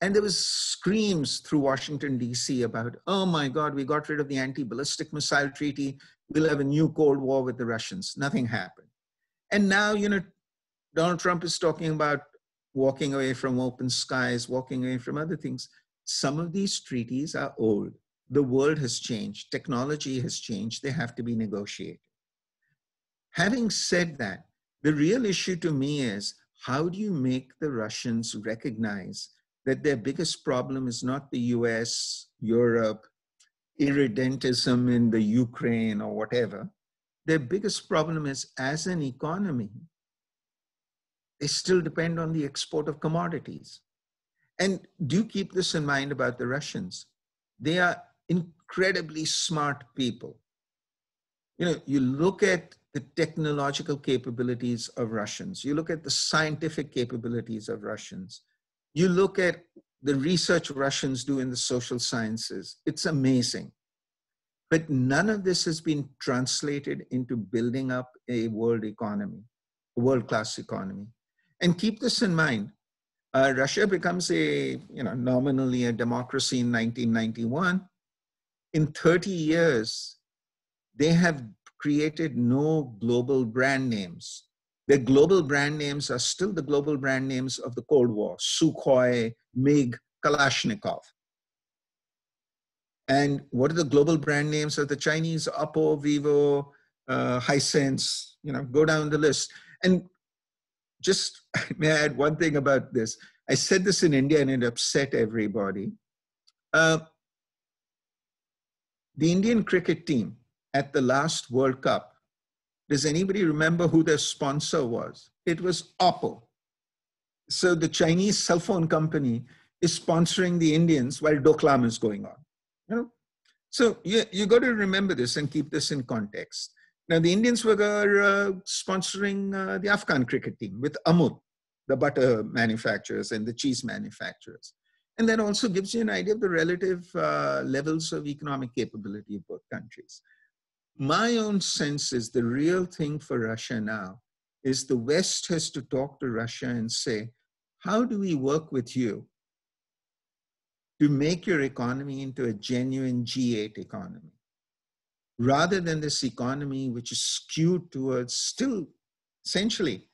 And there was screams through Washington, D.C. about, oh my God, we got rid of the anti-ballistic missile treaty. We'll have a new Cold War with the Russians. Nothing happened. And now, you know, Donald Trump is talking about walking away from open skies, walking away from other things. Some of these treaties are old the world has changed, technology has changed, they have to be negotiated. Having said that, the real issue to me is how do you make the Russians recognize that their biggest problem is not the US, Europe, irredentism in the Ukraine or whatever. Their biggest problem is as an economy, they still depend on the export of commodities. And do keep this in mind about the Russians. They are incredibly smart people. You know, you look at the technological capabilities of Russians, you look at the scientific capabilities of Russians, you look at the research Russians do in the social sciences. It's amazing. But none of this has been translated into building up a world economy, a world class economy. And keep this in mind. Uh, Russia becomes a, you know, nominally a democracy in 1991 in 30 years, they have created no global brand names. Their global brand names are still the global brand names of the Cold War Sukhoi, MiG, Kalashnikov. And what are the global brand names of the Chinese? Oppo, Vivo, uh, Hisense, you know, go down the list. And just [laughs] may I add one thing about this? I said this in India and it upset everybody. Uh, the Indian cricket team at the last World Cup, does anybody remember who their sponsor was? It was Oppo. So the Chinese cell phone company is sponsoring the Indians while Doklam is going on. You know? So you, you got to remember this and keep this in context. Now, the Indians were uh, sponsoring uh, the Afghan cricket team with Amul, the butter manufacturers and the cheese manufacturers. And that also gives you an idea of the relative uh, levels of economic capability of both countries. My own sense is the real thing for Russia now is the West has to talk to Russia and say, how do we work with you to make your economy into a genuine G8 economy? Rather than this economy which is skewed towards still essentially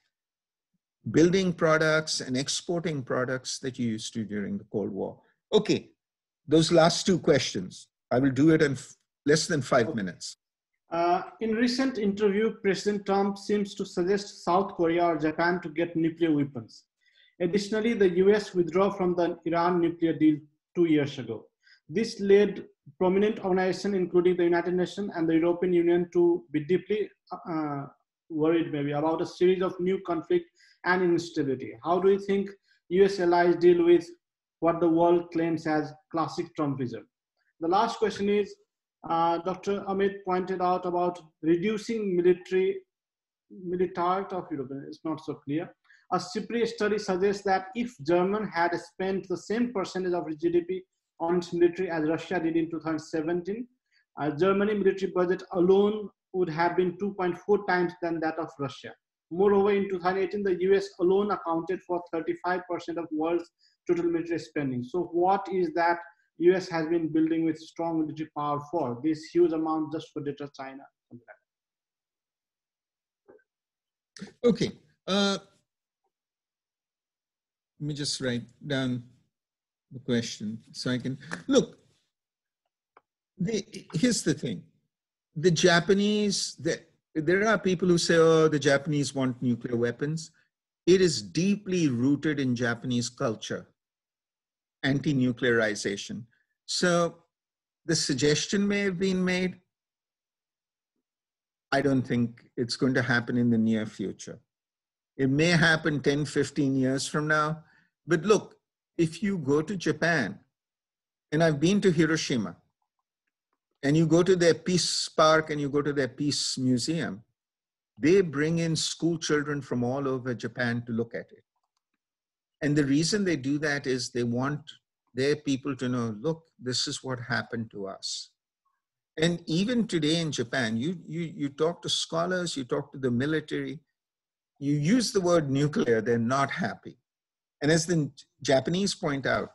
building products and exporting products that you used to during the Cold War. Okay, those last two questions. I will do it in less than five minutes. Uh, in recent interview, President Trump seems to suggest South Korea or Japan to get nuclear weapons. Additionally, the US withdrew from the Iran nuclear deal two years ago. This led prominent organizations, including the United Nations and the European Union, to be deeply uh, worried maybe about a series of new conflict and instability. How do you think US allies deal with what the world claims as classic Trumpism? The last question is, uh, Dr. Amit pointed out about reducing military military of Europe. It's not so clear. A SIPRI study suggests that if Germany had spent the same percentage of GDP on its military as Russia did in 2017, uh, Germany military budget alone would have been 2.4 times than that of Russia. Moreover, in 2018, the US alone accounted for 35% of world's total military spending. So what is that US has been building with strong military power for? This huge amount just for data China. Okay. Uh, let me just write down the question so I can look. The, here's the thing the Japanese, the, there are people who say, oh, the Japanese want nuclear weapons. It is deeply rooted in Japanese culture, anti nuclearization. So the suggestion may have been made. I don't think it's going to happen in the near future. It may happen 10, 15 years from now. But look, if you go to Japan, and I've been to Hiroshima, and you go to their peace park and you go to their peace museum, they bring in school children from all over Japan to look at it. And the reason they do that is they want their people to know, look, this is what happened to us. And even today in Japan, you, you, you talk to scholars, you talk to the military, you use the word nuclear, they're not happy. And as the Japanese point out,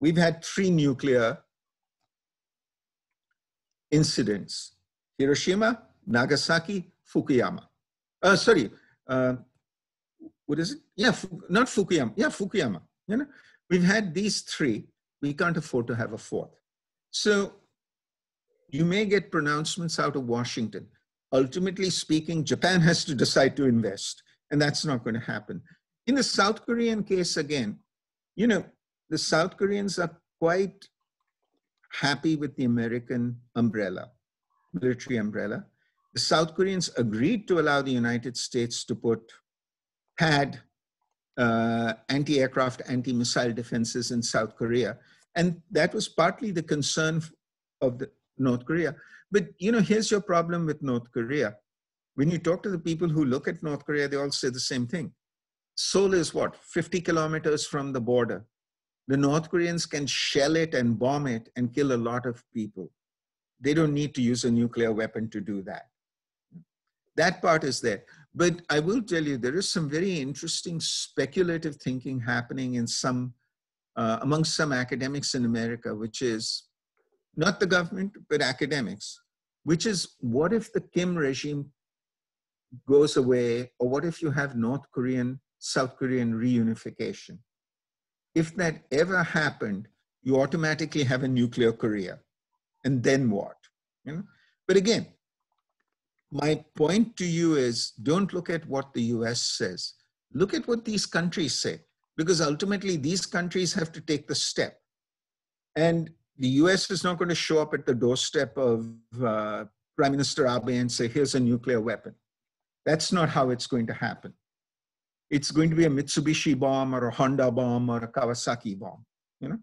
we've had three nuclear incidents Hiroshima, Nagasaki, Fukuyama. Uh, sorry, uh, what is it? Yeah, not Fukuyama. Yeah, Fukushima. You know, we've had these three. We can't afford to have a fourth. So you may get pronouncements out of Washington. Ultimately speaking, Japan has to decide to invest, and that's not going to happen. In the South Korean case, again, you know, the South Koreans are quite happy with the American umbrella, military umbrella. The South Koreans agreed to allow the United States to put THAAD, uh, anti-aircraft, anti-missile defenses in South Korea. And that was partly the concern of the North Korea. But you know, here's your problem with North Korea. When you talk to the people who look at North Korea, they all say the same thing. Seoul is what, 50 kilometers from the border the North Koreans can shell it and bomb it and kill a lot of people. They don't need to use a nuclear weapon to do that. That part is there. But I will tell you, there is some very interesting speculative thinking happening in some, uh, some academics in America, which is not the government, but academics, which is what if the Kim regime goes away, or what if you have North Korean, South Korean reunification? if that ever happened, you automatically have a nuclear Korea. And then what? You know? But again, my point to you is don't look at what the US says. Look at what these countries say, because ultimately these countries have to take the step. And the US is not going to show up at the doorstep of uh, Prime Minister Abe and say, here's a nuclear weapon. That's not how it's going to happen it's going to be a Mitsubishi bomb or a Honda bomb or a Kawasaki bomb, you know?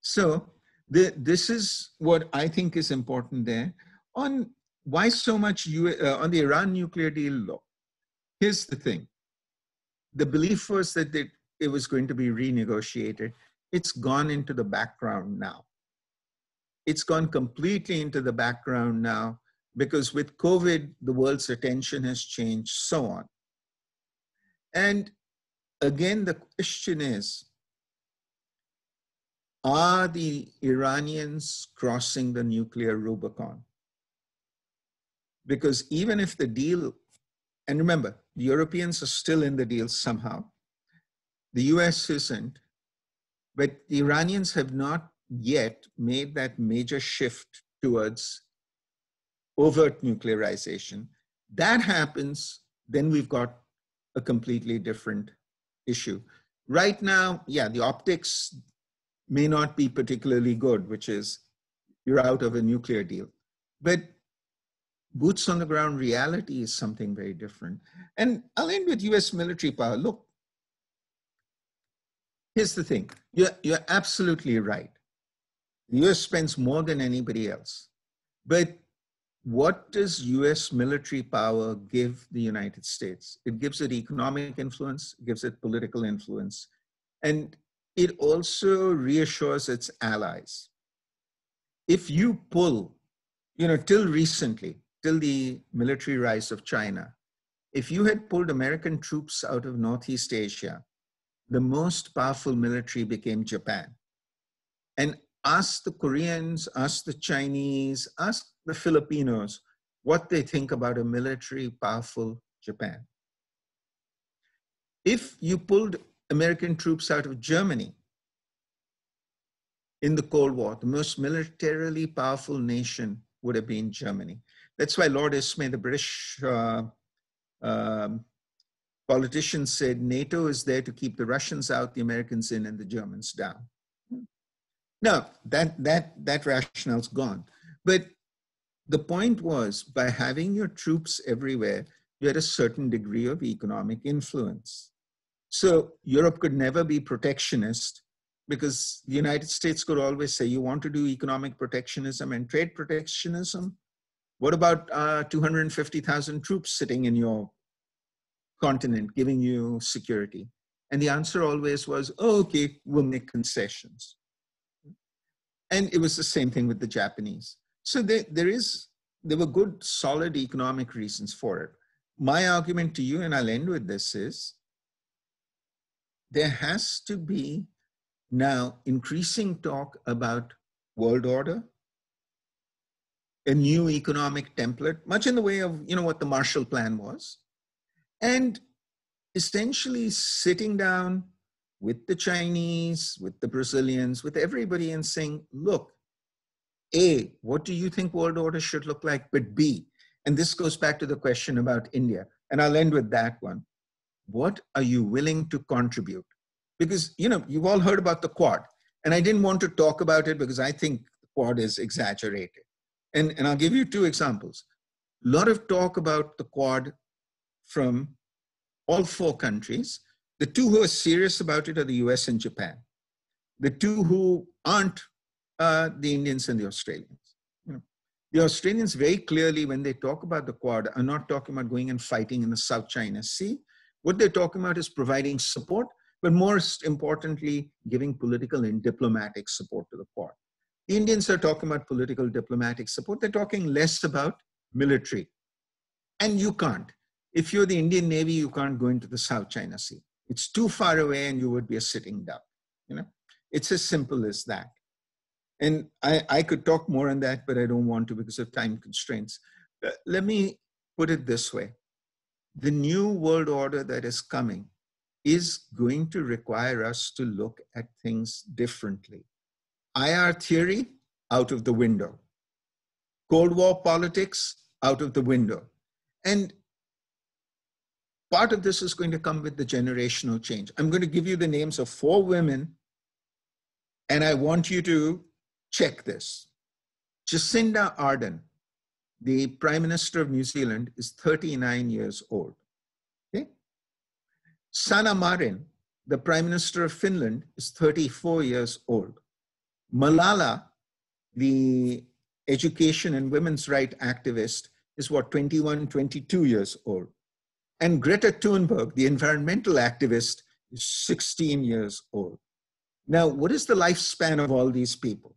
So the, this is what I think is important there. On why so much U, uh, on the Iran nuclear deal law, here's the thing. The belief was that it, it was going to be renegotiated. It's gone into the background now. It's gone completely into the background now because with COVID, the world's attention has changed, so on. And again, the question is, are the Iranians crossing the nuclear Rubicon? Because even if the deal, and remember, the Europeans are still in the deal somehow, the US isn't, but the Iranians have not yet made that major shift towards overt nuclearization. That happens, then we've got a completely different issue. Right now, yeah, the optics may not be particularly good, which is you're out of a nuclear deal. But boots on the ground reality is something very different. And I'll end with US military power. Look, here's the thing you're, you're absolutely right. The US spends more than anybody else. But what does US military power give the United States? It gives it economic influence, gives it political influence, and it also reassures its allies. If you pull, you know, till recently, till the military rise of China, if you had pulled American troops out of Northeast Asia, the most powerful military became Japan. And ask the Koreans, ask the Chinese, ask the Filipinos what they think about a military powerful Japan. If you pulled American troops out of Germany in the Cold War, the most militarily powerful nation would have been Germany. That's why Lord Ismay, the British uh, um, politician, said NATO is there to keep the Russians out, the Americans in, and the Germans down. No, that that that rationale's gone. But the point was, by having your troops everywhere, you had a certain degree of economic influence. So Europe could never be protectionist because the United States could always say, you want to do economic protectionism and trade protectionism? What about uh, 250,000 troops sitting in your continent giving you security? And the answer always was, oh, okay, we'll make concessions. And it was the same thing with the Japanese. So there, there is, there were good, solid economic reasons for it. My argument to you, and I'll end with this, is there has to be now increasing talk about world order, a new economic template, much in the way of you know what the Marshall Plan was, and essentially sitting down with the Chinese, with the Brazilians, with everybody and saying, look, A, what do you think world order should look like? But B, and this goes back to the question about India, and I'll end with that one. What are you willing to contribute? Because, you know, you've all heard about the Quad, and I didn't want to talk about it because I think the Quad is exaggerated. And, and I'll give you two examples. A lot of talk about the Quad from all four countries, the two who are serious about it are the US and Japan. The two who aren't uh, the Indians and the Australians. You know, the Australians very clearly, when they talk about the Quad, are not talking about going and fighting in the South China Sea. What they're talking about is providing support, but most importantly, giving political and diplomatic support to the Quad. The Indians are talking about political diplomatic support. They're talking less about military. And you can't. If you're the Indian Navy, you can't go into the South China Sea. It's too far away and you would be a sitting duck. You know, it's as simple as that. And I, I could talk more on that, but I don't want to because of time constraints. Uh, let me put it this way. The new world order that is coming is going to require us to look at things differently. IR theory, out of the window. Cold War politics, out of the window. And part of this is going to come with the generational change. I'm going to give you the names of four women, and I want you to check this. Jacinda Ardern, the Prime Minister of New Zealand, is 39 years old. Okay? Sanna Marin, the Prime Minister of Finland, is 34 years old. Malala, the education and women's rights activist, is what, 21, 22 years old. And Greta Thunberg, the environmental activist, is 16 years old. Now, what is the lifespan of all these people?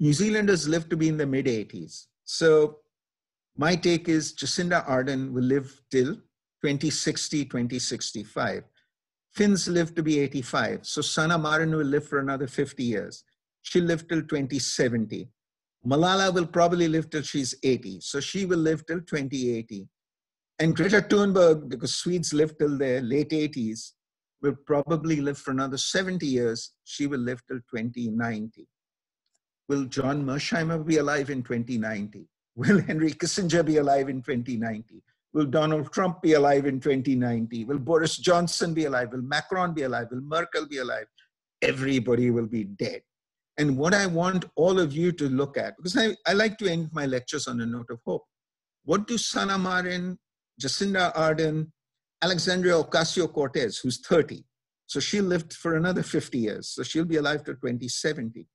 New Zealanders live to be in the mid 80s. So, my take is Jacinda Ardern will live till 2060, 2065. Finns live to be 85. So, Sanna Marin will live for another 50 years. She'll live till 2070. Malala will probably live till she's 80. So, she will live till 2080. And Greta Thunberg, because Swedes live till their late 80s, will probably live for another 70 years. She will live till 2090. Will John Mearsheimer be alive in 2090? Will Henry Kissinger be alive in 2090? Will Donald Trump be alive in 2090? Will Boris Johnson be alive? Will Macron be alive? Will Merkel be alive? Everybody will be dead. And what I want all of you to look at, because I, I like to end my lectures on a note of hope. What do Sanna Marin Jacinda Ardern, Alexandria Ocasio Cortez, who's 30. So she lived for another 50 years. So she'll be alive to 2070.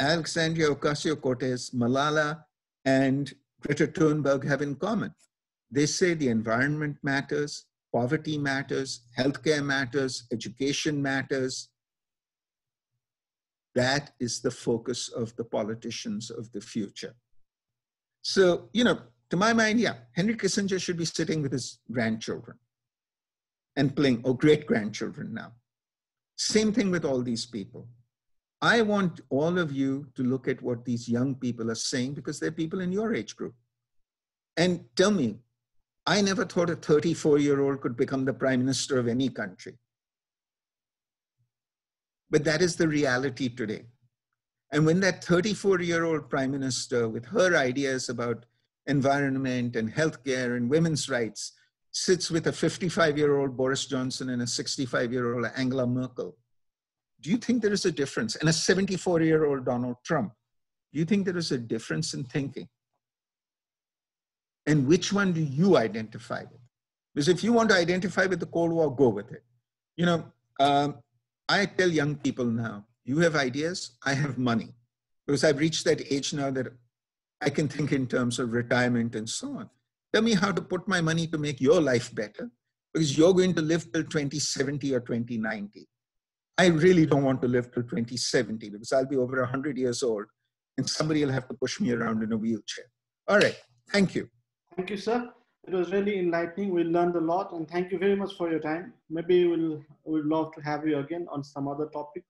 Alexandria Ocasio Cortez, Malala, and Greta Thunberg have in common. They say the environment matters, poverty matters, healthcare matters, education matters. That is the focus of the politicians of the future. So, you know, to my mind, yeah, Henry Kissinger should be sitting with his grandchildren and playing, or great grandchildren now. Same thing with all these people. I want all of you to look at what these young people are saying because they're people in your age group. And tell me, I never thought a 34 year old could become the prime minister of any country. But that is the reality today. And when that 34 year old prime minister, with her ideas about environment and healthcare and women's rights, sits with a 55 year old Boris Johnson and a 65 year old Angela Merkel, do you think there is a difference? And a 74 year old Donald Trump, do you think there is a difference in thinking? And which one do you identify with? Because if you want to identify with the Cold War, go with it. You know, um, I tell young people now, you have ideas, I have money. Because I've reached that age now that I can think in terms of retirement and so on. Tell me how to put my money to make your life better because you're going to live till 2070 or 2090. I really don't want to live till 2070 because I'll be over 100 years old and somebody will have to push me around in a wheelchair. All right. Thank you. Thank you, sir. It was really enlightening. We learned a lot, and thank you very much for your time. Maybe we'll we'd love to have you again on some other topic.